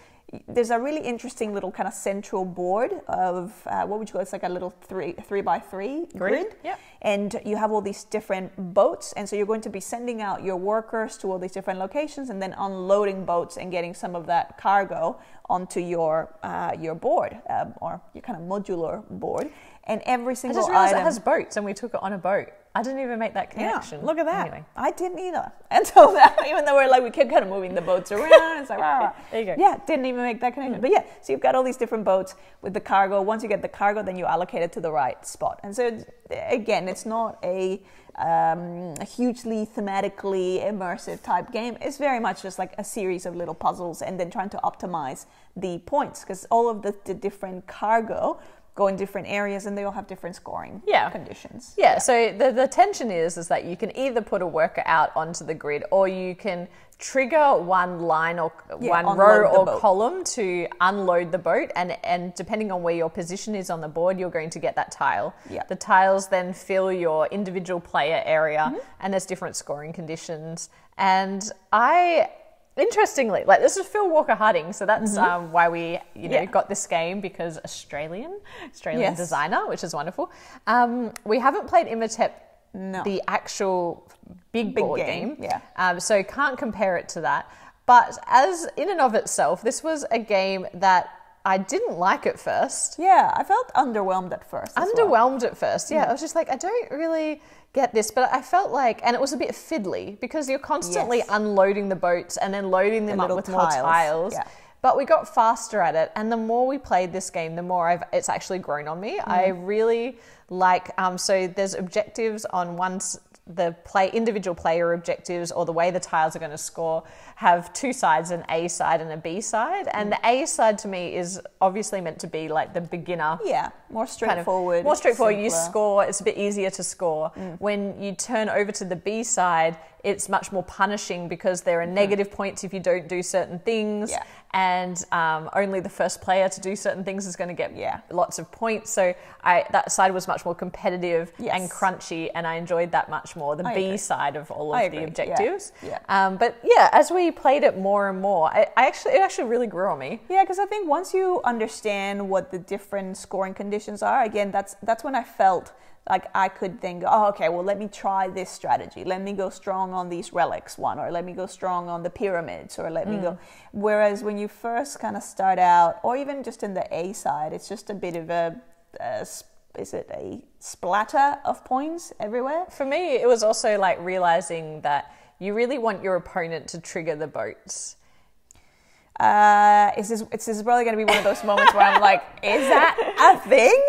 there's a really interesting little kind of central board of uh, what would you call it? It's like a little three three by three grid. Yep. And you have all these different boats, and so you're going to be sending out your workers to all these different locations, and then unloading boats and getting some of that cargo onto your uh, your board um, or your kind of modular board. And every single I just realized item, it has boats, and we took it on a boat. I didn't even make that yeah, connection. look at that. Anyway. I didn't either. Until that, <laughs> even though we're like, we kept kind of moving the boats around. It's like. <laughs> There you go. Yeah, didn't even make that connection. But yeah, so you've got all these different boats with the cargo. Once you get the cargo, then you allocate it to the right spot. And so, again, it's not a, um, a hugely thematically immersive type game. It's very much just like a series of little puzzles and then trying to optimize the points because all of the, the different cargo go in different areas and they all have different scoring Yeah. conditions. Yeah, yeah. so the, the tension is is that you can either put a worker out onto the grid or you can trigger one line or Yeah, one row or boat. column to unload the boat and and depending on where your position is on the board you're going to get that tile. Yeah. The tiles then fill your individual player area Mm-hmm. and there's different scoring conditions and I Interestingly, like this is Phil Walker-Hardy, so that's um, why we, you know, Mm-hmm. Yeah. got this game because Australian, Australian Yes. designer, which is wonderful. Um, we haven't played Imhotep, No. the actual big, Big board game, game, yeah. Um, so can't compare it to that. But as in and of itself, this was a game that I didn't like at first. Yeah, I felt underwhelmed at first. as well. Underwhelmed at first, yeah. I was just like, I don't really get this, but I felt like, and it was a bit fiddly because you're constantly Yes. unloading the boats and then loading them up with more tiles, tiles. yeah. But we got faster at it, and the more we played this game, the more I've, it's actually grown on me. I Mm. really like. Um, so there's objectives on one the play individual player objectives or the way the tiles are going to score have two sides an a side and a b side and the a side to me is obviously meant to be like the beginner Yeah, more kind of- straightforward. more straightforward you score it's a bit easier to score Mm. when you turn over to the b side it's much more punishing because there are negative points if you don't do certain things Mm-hmm. Yeah. and um, only the first player to do certain things is going to get Yeah. lots of points so I, that side was much more competitive Yes. and crunchy and i enjoyed that much more the I b agree. side of all of I the agree, yeah, objectives yeah. Um, but yeah as we played it more and more I, I actually it actually really grew on me Yeah, because I think once you understand what the different scoring conditions are, again, that's that's when I felt like I could think, oh, okay, well, let me try this strategy. Let me go strong on these relics one, or let me go strong on the pyramids, or let me go. Mm. Whereas when you first kind of start out, or even just in the A side, it's just a bit of a, a is it a splatter of points everywhere? For me, it was also like realizing that you really want your opponent to trigger the boats. Uh, is this, it's this is probably going to be one of those moments where I'm like, is that a thing?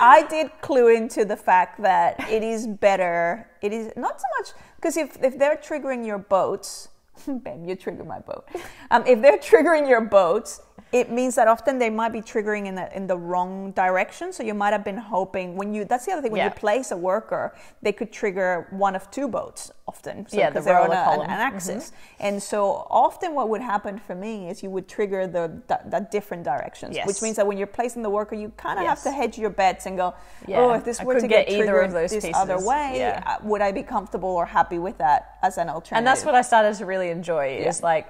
I did clue into the fact that it is better. It is not so much because if, if they're triggering your boats, <laughs> babe, you trigger my boat. Um, if they're triggering your boats, it means that often they might be triggering in the in the wrong direction. So you might have been hoping when you. That's the other thing when Yeah. you place a worker, they could trigger one of two boats often. So, Yeah, the 'cause they're on a- an, column. an axis. And so often what would happen for me is you would trigger the that, that different directions, Yes. which means that when you're placing the worker, you kind of Yes. have to hedge your bets and go, Yeah, oh, if this I were to get get, either triggered of those this other way, Yeah. uh, would I be comfortable or happy with that as an alternative? And that's what I started to really enjoy is like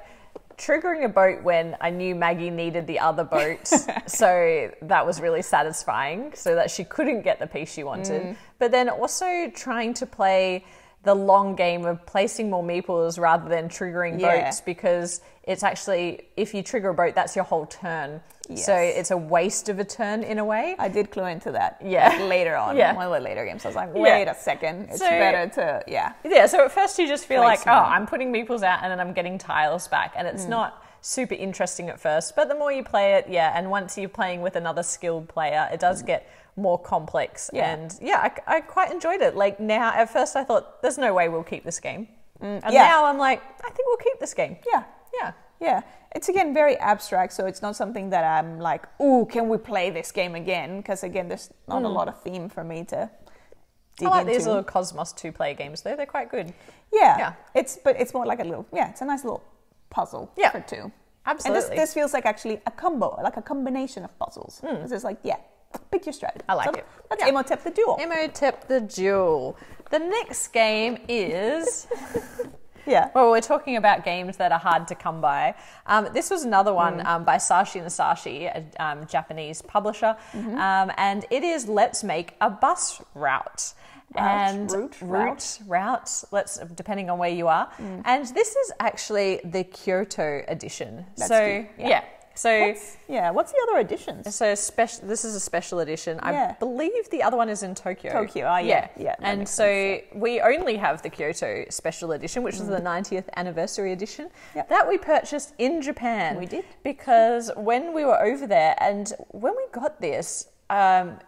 triggering a boat when I knew Maggie needed the other boat. <laughs> so that was really satisfying so that she couldn't get the piece she wanted. Mm. But then also trying to play the long game of placing more meeples rather than triggering Yeah. boats because it's actually if you trigger a boat that's your whole turn. So it's a waste of a turn in a way. I did clue into that. Yeah. like, <laughs> later on, Yeah. one of the later games, I was like, Yeah. wait a second, it's So- better to yeah. Yeah, so at first you just feel like, oh, I'm putting meeples out and then I'm getting tiles back. And Mm. it's not super interesting at first. But the more you play it, yeah, and once you're playing with another skilled player, it does get more complex. Mm. Yeah. And yeah, I, I quite enjoyed it. Like now, at first I thought, there's no way we'll keep this game. and Mm, yeah. now I'm like, I think we'll keep this game. Yeah. Yeah. Yeah, it's again very abstract, so it's not something that I'm like, "Ooh, can we play this game again?" Because again, there's not a lot of theme for me to dig. I like into. these little Kosmos two player games though, they're quite good. yeah, yeah. it's but it's more like a little yeah, it's a nice little puzzle Yeah. for two. Absolutely. And this, this feels like actually a combo, like a combination of puzzles. It's just like yeah, pick your strategy. Hmm. I like so it. Let's Yeah. Imhotep the duel. Imhotep the Duel. The next game is <laughs> yeah. Well, we're talking about games that are hard to come by. Um, this was another one um, by Sashi Nasashi, a um, Japanese publisher, um, and it is Let's Make a Bus Route. Route, and route, route, route. Let's depending on where you are. And this is actually the Kyoto edition. That's so yeah. yeah. So What's, yeah. What's the other editions? so special. This is a special edition. I believe the other one is in Tokyo. Tokyo, ah, yeah, yeah, that And so we only have the Kyoto special edition, which is the 90th anniversary edition. Mm. Yep. That we purchased in Japan. We did. because when we were over there, and when we got this. Um,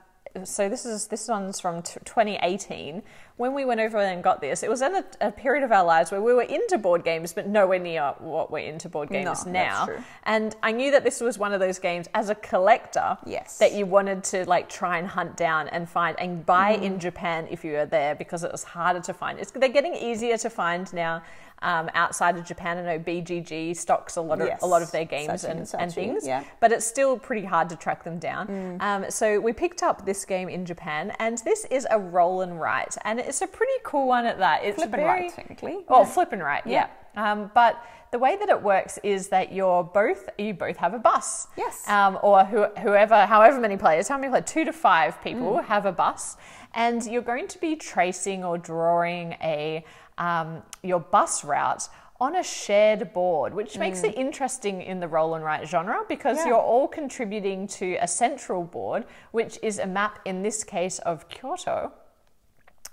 so this is this one's from t- 2018. When we went over and got this, it was in a, a period of our lives where we were into board games, but nowhere near what we're into board games No, now. And I knew that this was one of those games as a collector Yes. that you wanted to like try and hunt down and find and buy Mm. in Japan if you were there because it was harder to find. It's, they're getting easier to find now um, outside of Japan. I know BGG stocks a lot of a lot of their games and, and and things, yeah. but it's still pretty hard to track them down. Mm. Um, so we picked up this game in Japan, and this is a roll and write, and it's a pretty cool one at that. It's Flip and very, write, technically. Oh, Yeah. flip and right, Yeah. yeah. Um, but the way that it works is that you're both you both have a bus. Yes. Um, or who, whoever, however many players, how many players? Two to five people Mm. have a bus, and you're going to be tracing or drawing a um, your bus route on a shared board, which makes it interesting in the roll and write genre because Mm. Yeah. you're all contributing to a central board, which is a map in this case of Kyoto.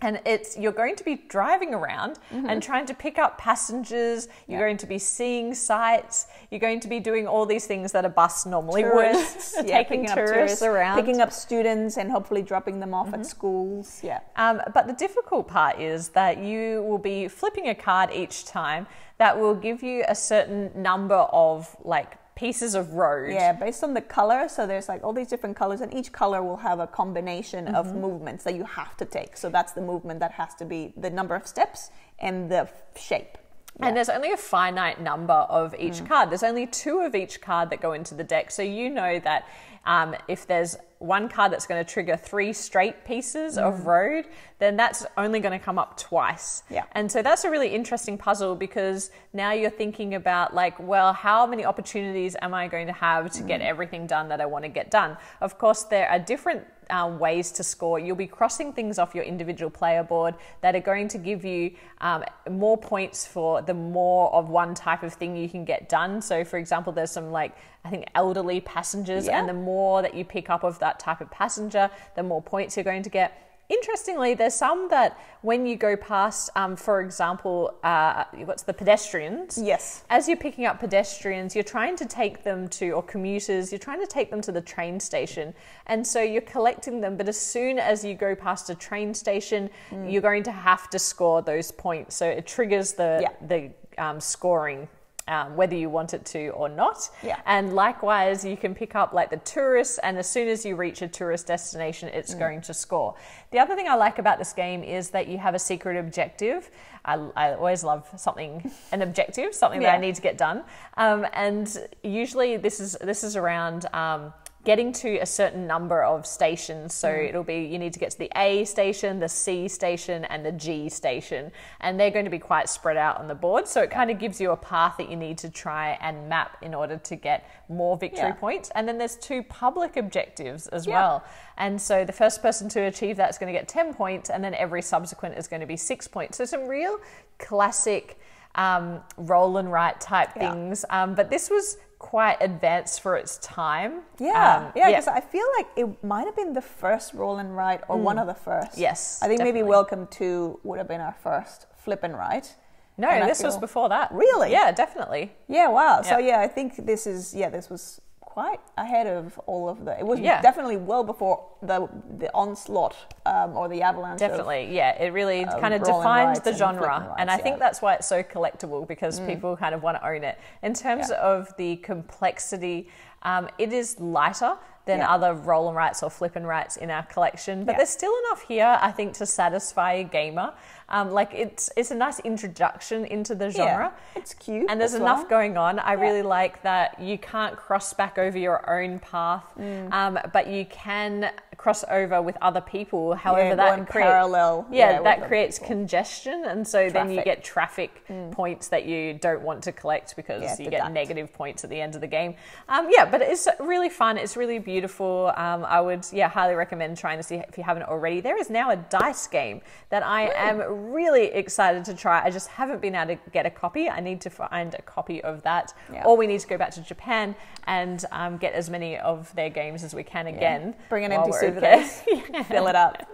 And it's you're going to be driving around Mm-hmm. and trying to pick up passengers you're Yeah. going to be seeing sights you're going to be doing all these things that a bus normally Tourists, would <laughs> yeah, taking picking up tourists, around picking up students, and hopefully dropping them off at schools. Yeah. um, but the difficult part is that you will be flipping a card each time that will give you a certain number of like pieces of road Yeah, based on the color. So there's like all these different colors, and each color will have a combination of Mm-hmm. movements that you have to take. So that's the movement that has to be the number of steps and the f- shape. And there's only a finite number of each card. There's only two of each card that go into the deck. So you know that um, if there's one card that's going to trigger three straight pieces of road, then that's only going to come up twice. Yeah. And so that's a really interesting puzzle because now you're thinking about, like, well, how many opportunities am I going to have to get everything done that I want to get done? Of course, there are different um, ways to score. You'll be crossing things off your individual player board that are going to give you um, more points for the more of one type of thing you can get done. So, for example, there's some like I think elderly passengers, Yeah. and the more that you pick up of that type of passenger, the more points you're going to get. Interestingly, there's some that when you go past, um, for example, uh, what's the pedestrians? Yes. As you're picking up pedestrians, you're trying to take them to, or commuters, you're trying to take them to the train station. And so you're collecting them, but as soon as you go past a train station, Mm. you're going to have to score those points. So it triggers the, Yeah. the um, scoring. Um, whether you want it to or not. Yeah. And likewise, you can pick up like the tourists, and as soon as you reach a tourist destination, it's Mm. going to score. The other thing I like about this game is that you have a secret objective. I, I always love something, an objective, something that I need to get done. Um, and usually, this is this is around. Um, Getting to a certain number of stations, so Mm. it'll be you need to get to the A station, the C station, and the G station, and they're going to be quite spread out on the board. So it kind of gives you a path that you need to try and map in order to get more victory Yeah. points. And then there's two public objectives as Yeah. well. And so the first person to achieve that is going to get 10 points, and then every subsequent is going to be six points. So some real classic um, roll and write type Yeah. things. Um, but this was quite advanced for its time. Yeah, Um, yeah, because I feel like it might have been the first roll and write or one of the first. Mm. Yes, I think maybe. Welcome to would have been our first flip and write. No, And this was before that. Really? Yeah, definitely. Yeah, wow. So Yeah. yeah, I think this is yeah, this was quite ahead of all of the. It was Yeah. definitely well before the the onslaught um, or the avalanche. of- Definitely, yeah. It really kind of defined the and genre, and and, I yeah. think that's why it's so collectible because people kind of want to own it. In terms Yeah. of the complexity, um, it is lighter than Yeah. other roll and rights or flip and rights in our collection, but Yeah. there's still enough here, I think, to satisfy a gamer. Um, like it's it's a nice introduction into the genre. Yeah, it's cute. And there's enough well. going on. I really like that you can't cross back over your own path, Mm. um, but you can cross over with other people. However, go that create- parallel, Yeah, yeah, that creates people. congestion, and so then you get traffic points that you don't want to collect because Yeah, you get negative points at the end of the game. Um, yeah, but it's really fun. It's really beautiful. Um, I would yeah highly recommend trying to see if you haven't already. There is now a dice game that I am really excited to try. I just haven't been able to get a copy. I need to find a copy of that, Yeah. or we need to go back to Japan and um, get as many of their games as we can again. Bring an while over there. <laughs> fill it up.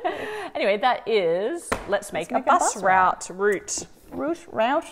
Anyway, that is let's make, make a, a bus bus route route. Route, route,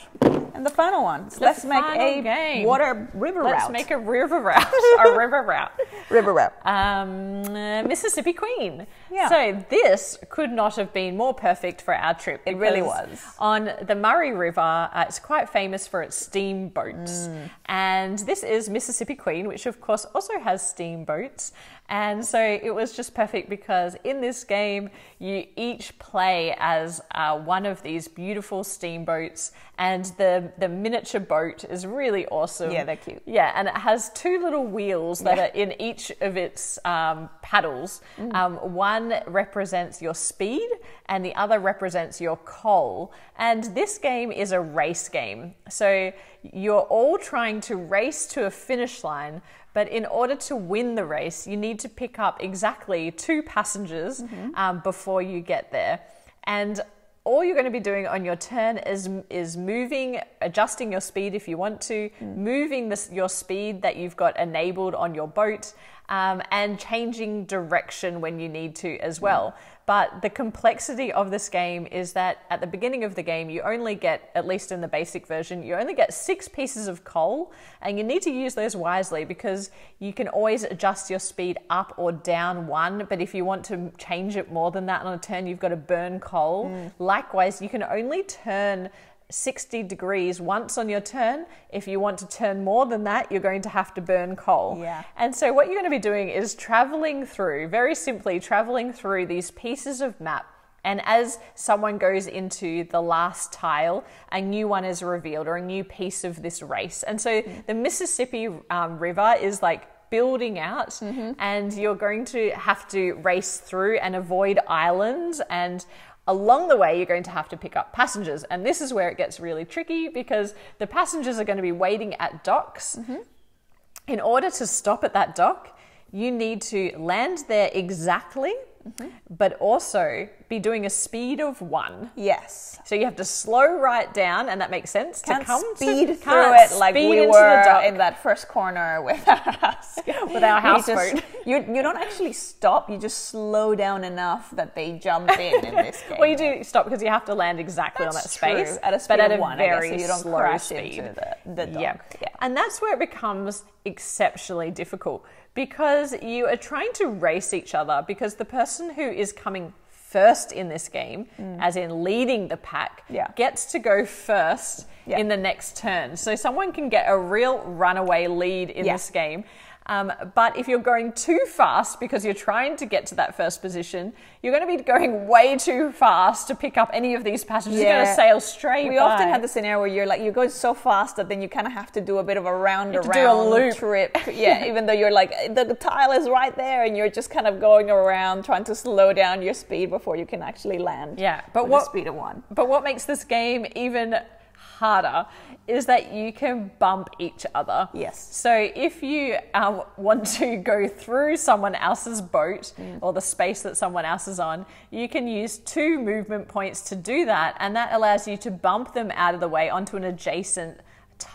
and the final one. So let's make a game. water river route. Let's make a river route. <laughs> a river route. river route. Um, Mississippi Queen. Yeah. So this could not have been more perfect for our trip. It really was. On the Murray River, uh, it's quite famous for its steamboats, Mm. and this is Mississippi Queen, which of course also has steamboats. And so it was just perfect because in this game, you each play as uh, one of these beautiful steamboats, and the, the miniature boat is really awesome. Yeah, they're cute. Yeah, and it has two little wheels that Yeah. are in each of its um, paddles. Mm. Um, one represents your speed, and the other represents your coal. And this game is a race game. So you're all trying to race to a finish line. But in order to win the race, you need to pick up exactly two passengers Mm-hmm. um, before you get there. And all you're going to be doing on your turn is is moving, adjusting your speed if you want to, Mm. moving this, your speed that you've got enabled on your boat, um, and changing direction when you need to as well. But the complexity of this game is that at the beginning of the game, you only get, at least in the basic version, you only get six pieces of coal, and you need to use those wisely because you can always adjust your speed up or down one. But if you want to change it more than that on a turn, you've got to burn coal. Mm. Likewise, you can only turn 60 degrees once on your turn. If you want to turn more than that, you're going to have to burn coal. Yeah. And so, what you're going to be doing is traveling through, very simply, traveling through these pieces of map. And as someone goes into the last tile, a new one is revealed or a new piece of this race. And so, the Mississippi um, River is like building out and you're going to have to race through and avoid islands and along the way you're going to have to pick up passengers. And this is where it gets really tricky because the passengers are going to be waiting at docks. In order to stop at that dock you need to land there exactly Mm-hmm. but also be doing a speed of one Yes. so you have to slow right down and that makes sense Can't to come speed to, through it like we into were the in that first corner <laughs> with our house. <laughs> With our You houseboat. just- <laughs> You, you don't actually stop. You just slow down enough that they jump in in this game. Well, you do stop because you have to land exactly on that space, true. At a speed but at of one, I guess, very so you don't slow crash speed. into the, the dock. Yeah. yeah. and that's where it becomes exceptionally difficult because you are trying to race each other because the person who is coming first in this game, as in leading the pack, Mm. Yeah. gets to go first Yeah. in the next turn. So someone can get a real runaway lead in Yeah. this game. Um, but if you're going too fast because you're trying to get to that first position, you're going to be going way too fast to pick up any of these passengers. You're going to sail straight. We often by. have the scenario where you're like you're going so fast that then you kind of have to do a bit of a round around loop. trip. <laughs> Yeah, even though you're like the, the tile is right there and you're just kind of going around trying to slow down your speed before you can actually land. Yeah, but what- speed of one? But what makes this game even harder is that you can bump each other. Yes. So if you um, want to go through someone else's boat or the space that someone else is on, you can use two movement points to do that, and that allows you to bump them out of the way onto an adjacent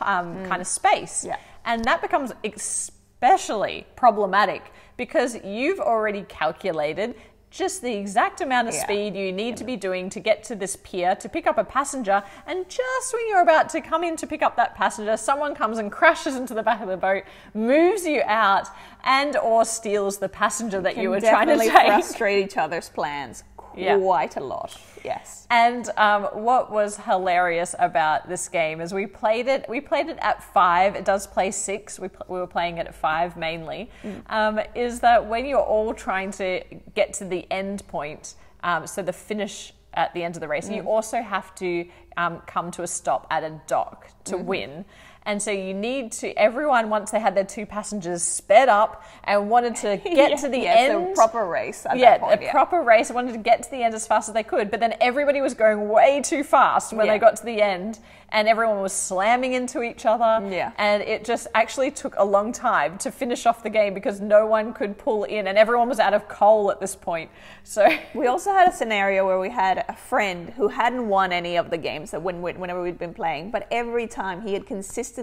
um, kind of space. Yeah. And that becomes especially problematic because you've already calculated just the exact amount of Yeah. speed you need to be doing to get to this pier to pick up a passenger. And just when you're about to come in to pick up that passenger, someone comes and crashes into the back of the boat, moves you out, and or steals the passenger that you Can were trying to take. frustrate each other's plans Yeah. quite a lot. Yes. And um, what was hilarious about this game is we played it. We played it at five. It does play six. We, pl- we were playing it at five mainly. Um, is that when you're all trying to get to the end point, um, so the finish at the end of the race, you also have to um, come to a stop at a dock to win. And so you need to. Everyone, once they had their two passengers, sped up and wanted to <laughs> get to the yeah, end It's a proper race at yeah, that point. a proper race. Wanted to get to the end as fast as they could, but then everybody was going way too fast when Yeah. they got to the end, and everyone was slamming into each other. Yeah. and it just actually took a long time to finish off the game because no one could pull in, and everyone was out of coal at this point. So <laughs> We also had a scenario where we had a friend who hadn't won any of the games that when, whenever we'd been playing, but every time he had consistently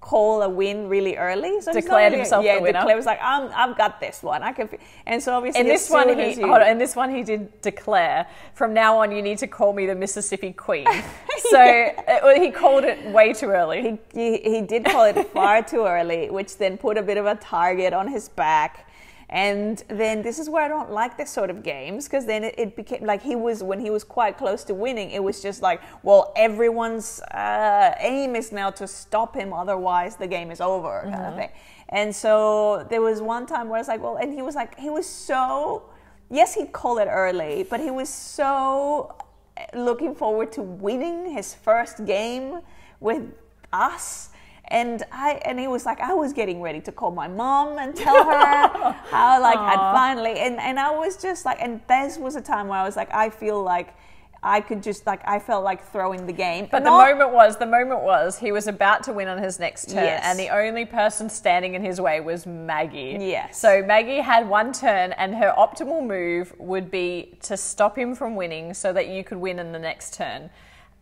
called a win really early. So Declared really- himself yeah, the winner. Declared was like, I'm, I've got this one. I can. And so obviously, as this one, he you- on, in this one he did declare from now on you need to call me the Mississippi Queen. <laughs> so uh, well, he called it way too early. he, he, he did call it far <laughs> too early, which then put a bit of a target on his back. And then this is where I don't like this sort of games because then it, it became like he was when he was quite close to winning. It was just like, well, everyone's uh, aim is now to stop him, otherwise the game is over, kind of thing. And so there was one time where I was like, well, and he was like, he was so, yes, he'd call it early, but he was so looking forward to winning his first game with us. And I and he was like, I was getting ready to call my mom and tell her <laughs> how like I'd finally and, and I was just like and this was a time where I was like, I feel like I could just like I felt like throwing the game. But Not- the moment was, the moment was, he was about to win on his next turn, Yes. and the only person standing in his way was Maggie. Yes. So Maggie had one turn, and her optimal move would be to stop him from winning so that you could win in the next turn.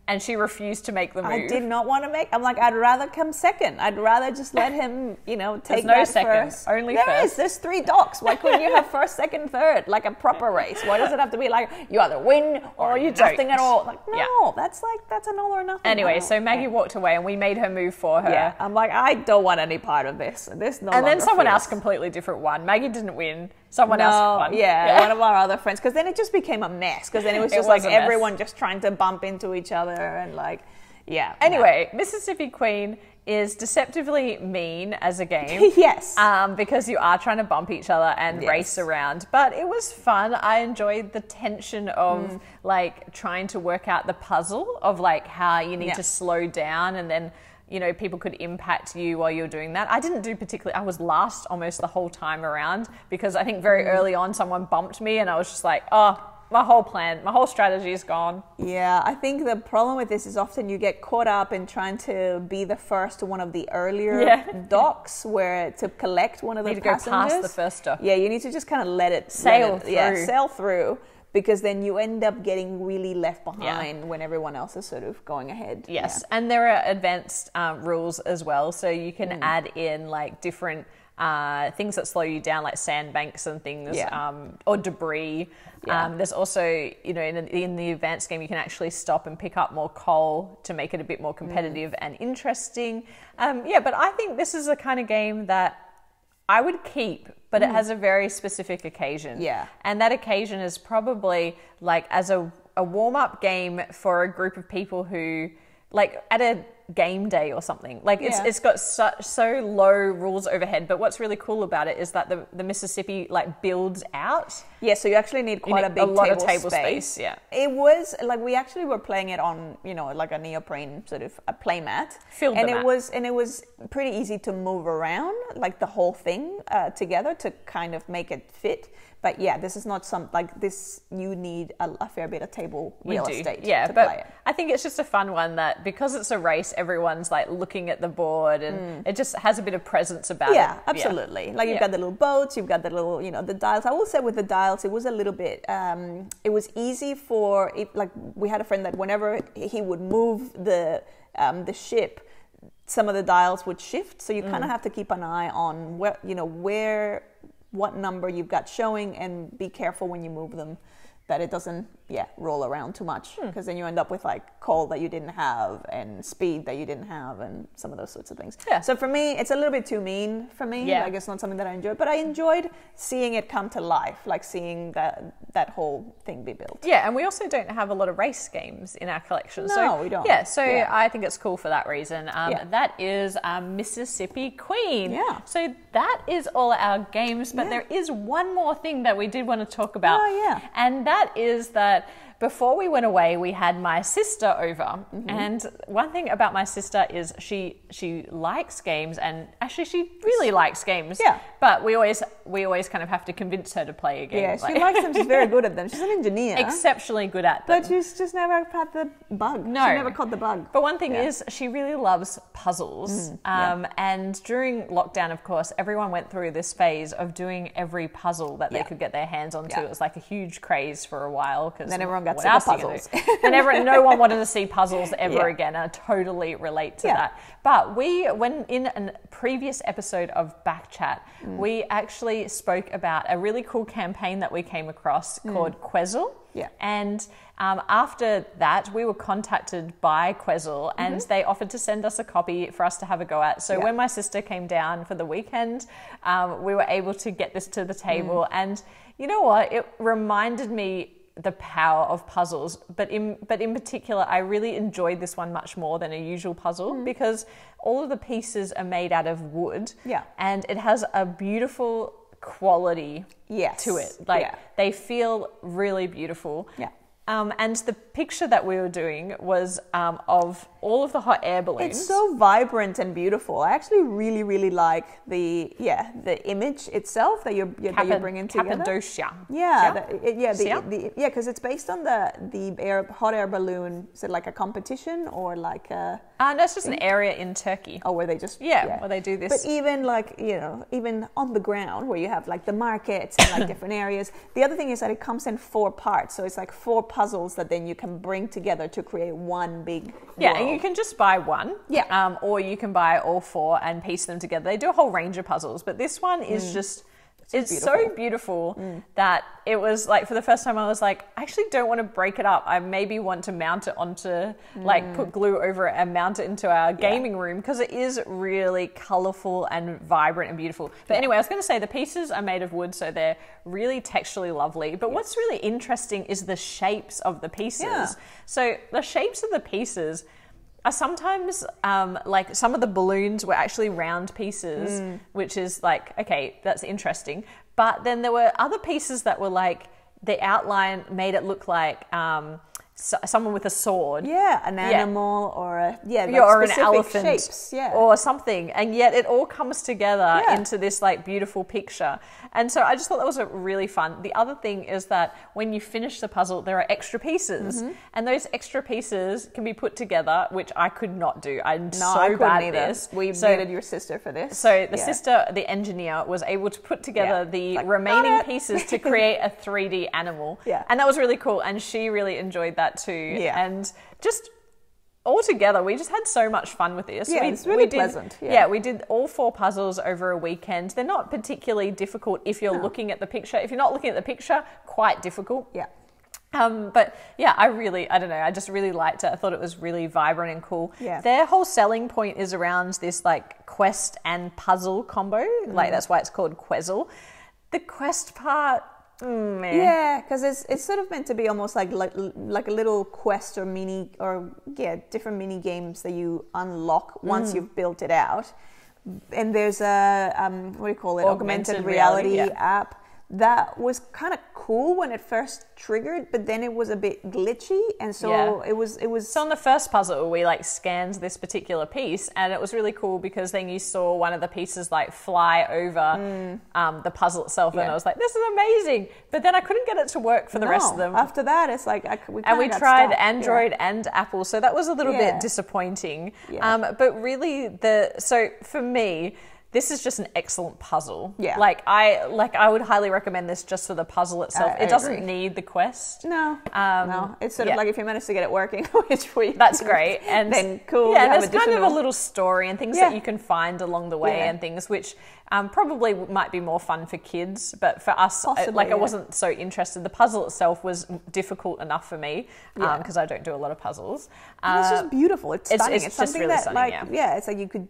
And she refused to make the move. I did not want to make. I'm like, I'd rather come second. I'd rather just let him, you know, <laughs> take no that second, first. only There first. is. There's three docks. Why couldn't you have first, second, third, like a proper race? Why does it have to be like you either win or, Or you nothing don't. at all? Like, no, Yeah. that's like that's an all or nothing. Anyway, so Maggie walked away, and we made her move for her. Yeah, I'm like, I don't want any part of this. This no And then someone feels- else completely different won. Maggie didn't win. Someone no, else won. Yeah, one of our other friends. Because then it just became a mess. Because then it was <laughs> It just was like a mess. everyone just trying to bump into each other and like, yeah. no. Anyway, Mississippi Queen is deceptively mean as a game. <laughs> yes. Um, because you are trying to bump each other and Yes. race around. But it was fun. I enjoyed the tension of Mm. like trying to work out the puzzle of like how you need Yeah. to slow down and then you know people could impact you while you're doing that. I didn't do particularly I was last almost the whole time around because I think very Mm. early on someone bumped me and I was just like, "Oh, my whole plan, my whole strategy is gone." Yeah, I think the problem with this is often you get caught up in trying to be the first to one of the earlier Yeah. docks where to collect one of the. You Need to go past the first dock. Yeah, you need to just kind of let it Sail let it- Yeah, sail through because then you end up getting really left behind when everyone else is sort of going ahead. Yes, and there are advanced um, rules as well, so you can Mm. add in like different uh, things that slow you down, like sandbanks and things, Yeah. um, or debris. Yeah. Um, there's also, you know, in, in the advanced game, you can actually stop and pick up more coal to make it a bit more competitive Mm. and interesting. Um, yeah, but I think this is the kind of game that I would keep, but it has a very specific occasion. Mm. Yeah. And that occasion is probably like as a, a warm up game for a group of people who, like at a game day or something. Like it's, Yeah. it's got such, so low rules overhead. But what's really cool about it is that the, the Mississippi like builds out. Yeah, so you actually need quite need a big a lot of table, table space. space, yeah. it was like we actually were playing it on you know like a neoprene sort of a play mat, Filled and it mat. was and it was pretty easy to move around like the whole thing uh, together to kind of make it fit. But yeah, this is not some like this. You need a, a fair bit of table You real do. estate. Yeah, to but play it. I think it's just a fun one that because it's a race, everyone's like looking at the board and it just has a bit of presence about Mm. yeah, it. absolutely. Like you've Yeah. got the little boats, you've got the little, you know, the dials. I will say with the dials, it was a little bit. Um, it was easy for it, like we had a friend that whenever he would move the um, the ship, some of the dials would shift. So you kind Mm. of have to keep an eye on where, you know, where, what number you've got showing, and be careful when you move them that it doesn't yeah roll around too much Hmm. because then you end up with like coal that you didn't have and speed that you didn't have and some of those sorts of things Yeah. so for me it's a little bit too mean for me Yeah. like it's not something that i enjoy but i enjoyed seeing it come to life like seeing that that whole thing be built Yeah, and we also don't have a lot of race games in our collection. No, so, we don't. Yeah, so Yeah. I think it's cool for that reason. Um, Yeah. That is um, Mississippi Queen. Yeah. So that is all our games, but Yeah. there is one more thing that we did want to talk about. Oh, yeah. And that is that but before we went away, we had my sister over, Mm-hmm. and one thing about my sister is she she likes games, and actually she really likes games. Yeah. But we always we always kind of have to convince her to play a game. yeah she likes them she's very <laughs> good at them she's an engineer exceptionally good at them. but she's just never had the bug No. she never caught the bug But one thing Yeah. Mm, is, she really loves puzzles. yeah. um, And during lockdown, of course, everyone went through this phase of doing every puzzle that they Yeah. could get their hands onto. Yeah. It was like a huge craze for a while. Cause Then everyone got what sick of else are you gonna puzzles. and everyone, no <laughs> one wanted to see puzzles ever Yeah. again. I totally relate to Yeah. that. But we, when in a previous episode of Backchat, Mm. we actually spoke about a really cool campaign that we came across called Quezzle. Mm. Yeah. And um, after that, we were contacted by Quezzle and they offered to send us a copy for us to have a go at. So Mm-hmm. Yeah. when my sister came down for the weekend, um, we were able to get this to the table. Mm. And you know what? It reminded me the power of puzzles but in but in particular I really enjoyed this one much more than a usual puzzle Mm. because all of the pieces are made out of wood Yeah. and it has a beautiful quality Yes. to it like Yeah. they feel really beautiful Yeah. Um, and the picture that we were doing was um, of all of the hot air balloons. It's so vibrant and beautiful. I actually really, really like the yeah the image itself that you're that you're bringing together. Cappadocia. Yeah, the, it- yeah, the, the, yeah, because it's based on the the air, hot air balloon. Is it like a competition or like a Uh, no, it's just an area in Turkey. oh where they just Yeah, where they do this. But even like you know, even on the ground where you have like the markets and like <laughs> different areas. The other thing is that it comes in four parts, so it's like four puzzles that then you can bring together to create one big. Yeah, world. and you can just buy one. Yeah. Um, or you can buy all four and piece them together. They do a whole range of puzzles, but this one is just. It's so beautiful. beautiful mm. that it was like for the first time I was like, I actually don't want to break it up. I maybe want to mount it onto like put mm. glue over it and mount it into our gaming room because it is really colorful and vibrant and beautiful. But anyway, I was going to say the pieces are made of wood, so they're really texturally lovely. But what's really interesting is the shapes of the pieces. Yeah. So the shapes of the pieces are sometimes um, like some of the balloons were actually round pieces, Mm. which is like, okay, that's interesting. But then there were other pieces that were like, the outline made it look like um, so, someone with a sword. Yeah, an animal or a yeah, like Yeah, or an elephant shapes. Yeah, or something and yet it all comes together Yeah. into this like beautiful picture and so i just thought that was a really fun the other thing is that when you finish the puzzle there are extra pieces Mm-hmm. and those extra pieces can be put together which i could not do i'm no, so I bad at this We so, needed your sister for this. so the Yeah. sister the engineer was able to put together Yeah. the Like, remaining pieces to <laughs> create a 3d animal Yeah. and that was really cool and she really enjoyed that too Yeah. and just all together we just had so much fun with this Yeah, we, it's really we did, pleasant, yeah. we did all four puzzles over a weekend they're not particularly difficult if you're No. looking at the picture if you're not looking at the picture quite difficult Yeah. um, but yeah, I really, I don't know, I just really liked it. I thought it was really vibrant and cool. Yeah. Their whole selling point is around this like quest and puzzle combo. Mm. Like that's why it's called Quezzle. The quest part, mm. Yeah, because it's it's sort of meant to be almost like like like a little quest or mini or yeah different mini games that you unlock once Mm. you've built it out. And there's a um, what do you call it? Augmented Augmented, reality, reality, yeah. app that was kind of cool when it first triggered, but then it was a bit glitchy, and so Yeah. it was it was So on the first puzzle, we like scanned this particular piece, and it was really cool because then you saw one of the pieces like fly over um, the puzzle itself, and Mm. I was like, "This is amazing!" But then I couldn't get it to work for the rest of them. After that, it's like I, we and we tried stuck. Yeah. Android and Apple, so that was a little Yeah. bit disappointing. Yeah. Um, but really, the so for me, this is just an excellent puzzle. Yeah. like I like I would highly recommend this just for the puzzle itself. I it doesn't agree. need the quest. No, Um, no. It's sort yeah. of like if you manage to get it working, <laughs> which we That's great, and then cool. Yeah, there's kind of a little story and things Yeah. that you can find along the way Yeah. and things which um, probably might be more fun for kids, but for us, I- Possibly, like I wasn't so interested. The puzzle itself was difficult enough for me because I don't do a lot of puzzles. And it's Uh, just beautiful. It's it's- stunning. it's It's, just something really that, stunning, like, yeah. it's like you could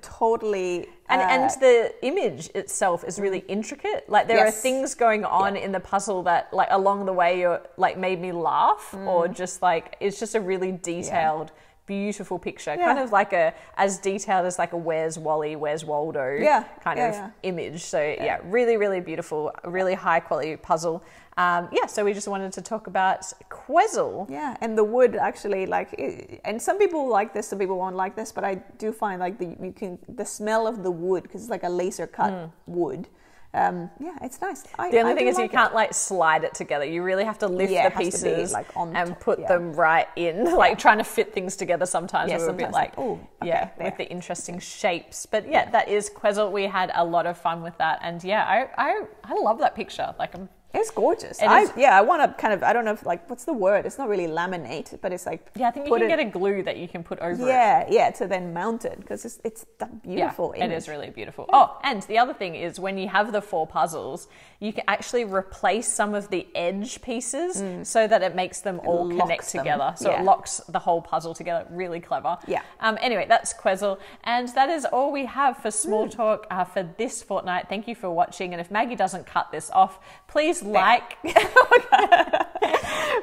totally. and uh, and the image itself is really intricate. Like there are things going on in the puzzle that like along the way you're like made me laugh or just like it's just a really detailed. Beautiful picture, Yeah. kind of like a as detailed as like a Where's Wally, Where's Waldo Yeah, kind yeah, of yeah. image. So yeah. really, really beautiful, really high quality puzzle. Um, yeah, so we just wanted to talk about Quezzle. Yeah, and the wood actually like, it, and some people like this, some people won't like this, but I do find like the you can the smell of the wood because it's like a laser cut wood. Um, yeah, it's nice. I. The only I thing is you it. can't like slide it together. You really have to lift Yeah, the be, pieces like, on and top, put yeah. them right in. <laughs> Like trying to fit things together sometimes Yeah, we're a bit sometimes like, like, "Ooh, okay, yeah, there." with the interesting shapes. But yeah, that is Quezzle. We had a lot of fun with that, and yeah, I I, I love that picture. Like I'm It's gorgeous. It I, is- yeah, I want to kind of. I don't know if like what's the word. It's not really laminate, but it's like yeah, I think you can it- get a glue that you can put over it. Yeah, yeah, to then mount it because it's it's that beautiful Yeah, image. it is really beautiful. Oh, and the other thing is when you have the four puzzles, you can actually replace some of the edge pieces so that it makes them all locks connect them, together. So yeah. it locks the whole puzzle together. Really clever. Yeah. Um, anyway, that's Quezzle. And that is all we have for Small Talk uh, for this fortnight. Thank you for watching. And if Maggie doesn't cut this off, please like. <laughs>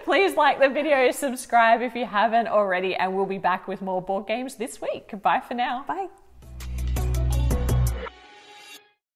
please like the video, subscribe if you haven't already, and we'll be back with more board games this week. Bye for now. Bye.